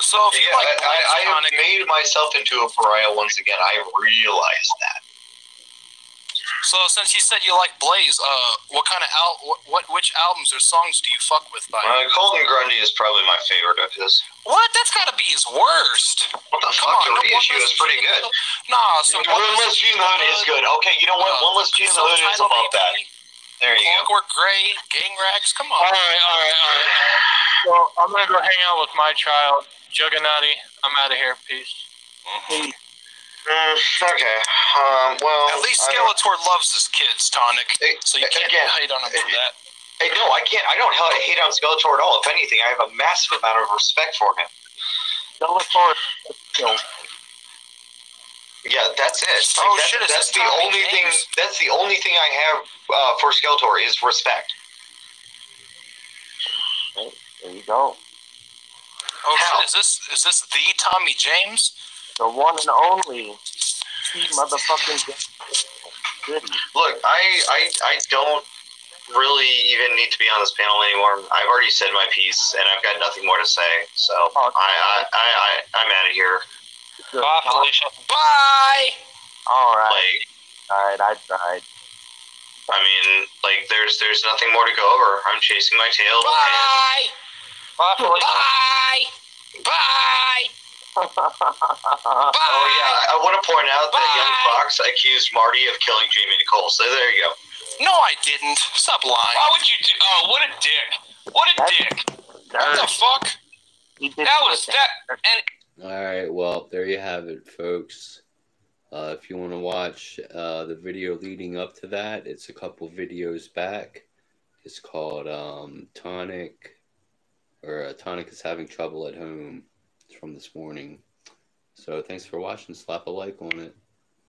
So if you Yeah, like I, I, I have made myself into a pariah once again. I realize that. So since you said you like Blaze, uh, what kind of al- what, what which albums or songs do you fuck with by? Uh, Colton Grundy is probably my favorite of his. What? That's gotta be his worst. What the Come fuck? on, the no reissue One is pretty G good. the Nah, so One Less G in the Hood is good. Okay, you know what? Uh, One Less G in the Hood is Self-titled above EP, that. There you go. Clockwork Gray, Gang Rags. Come on. All right, all right, all right. So I'm gonna go hang out with my child, Juggernaut. I'm out of here. Peace. Mm, okay. Um, well, At least Skeletor loves his kids, Tonic. So you can't again, hate on him for that. Hey, no, I can't. I don't hate on Skeletor at all. If anything, I have a massive amount of respect for him. Skeletor killed. Yeah, that's it. Oh, Like, that- shit, is that's the Tommy only thing. That's the only thing I have uh, for Skeletor is respect. There you go. Oh shit! Is this is this the Tommy James? The one and only motherfucking Look, I, I, I don't really even need to be on this panel anymore. I've already said my piece, and I've got nothing more to say. So I, I, I, I I'm out of here. Bye, Felicia. Bye. All right. Like, Alright, I tried. I mean, like, there's, there's nothing more to go over. I'm chasing my tail. Bye. Bye, Felicia. Bye. Bye. Oh yeah, I want to point out that young Fox accused Marty of killing Jamie Nicole. So there you go. No, I didn't. Stop lying. Why would you do? Oh, what a dick! What a dick! What the fuck? That was that. And All right, well, there you have it, folks. Uh, if you want to watch uh, the video leading up to that, it's a couple videos back. It's called um, Tonic, or uh, Tonic is having trouble at home. From this morning. So thanks for watching. Slap a like on it.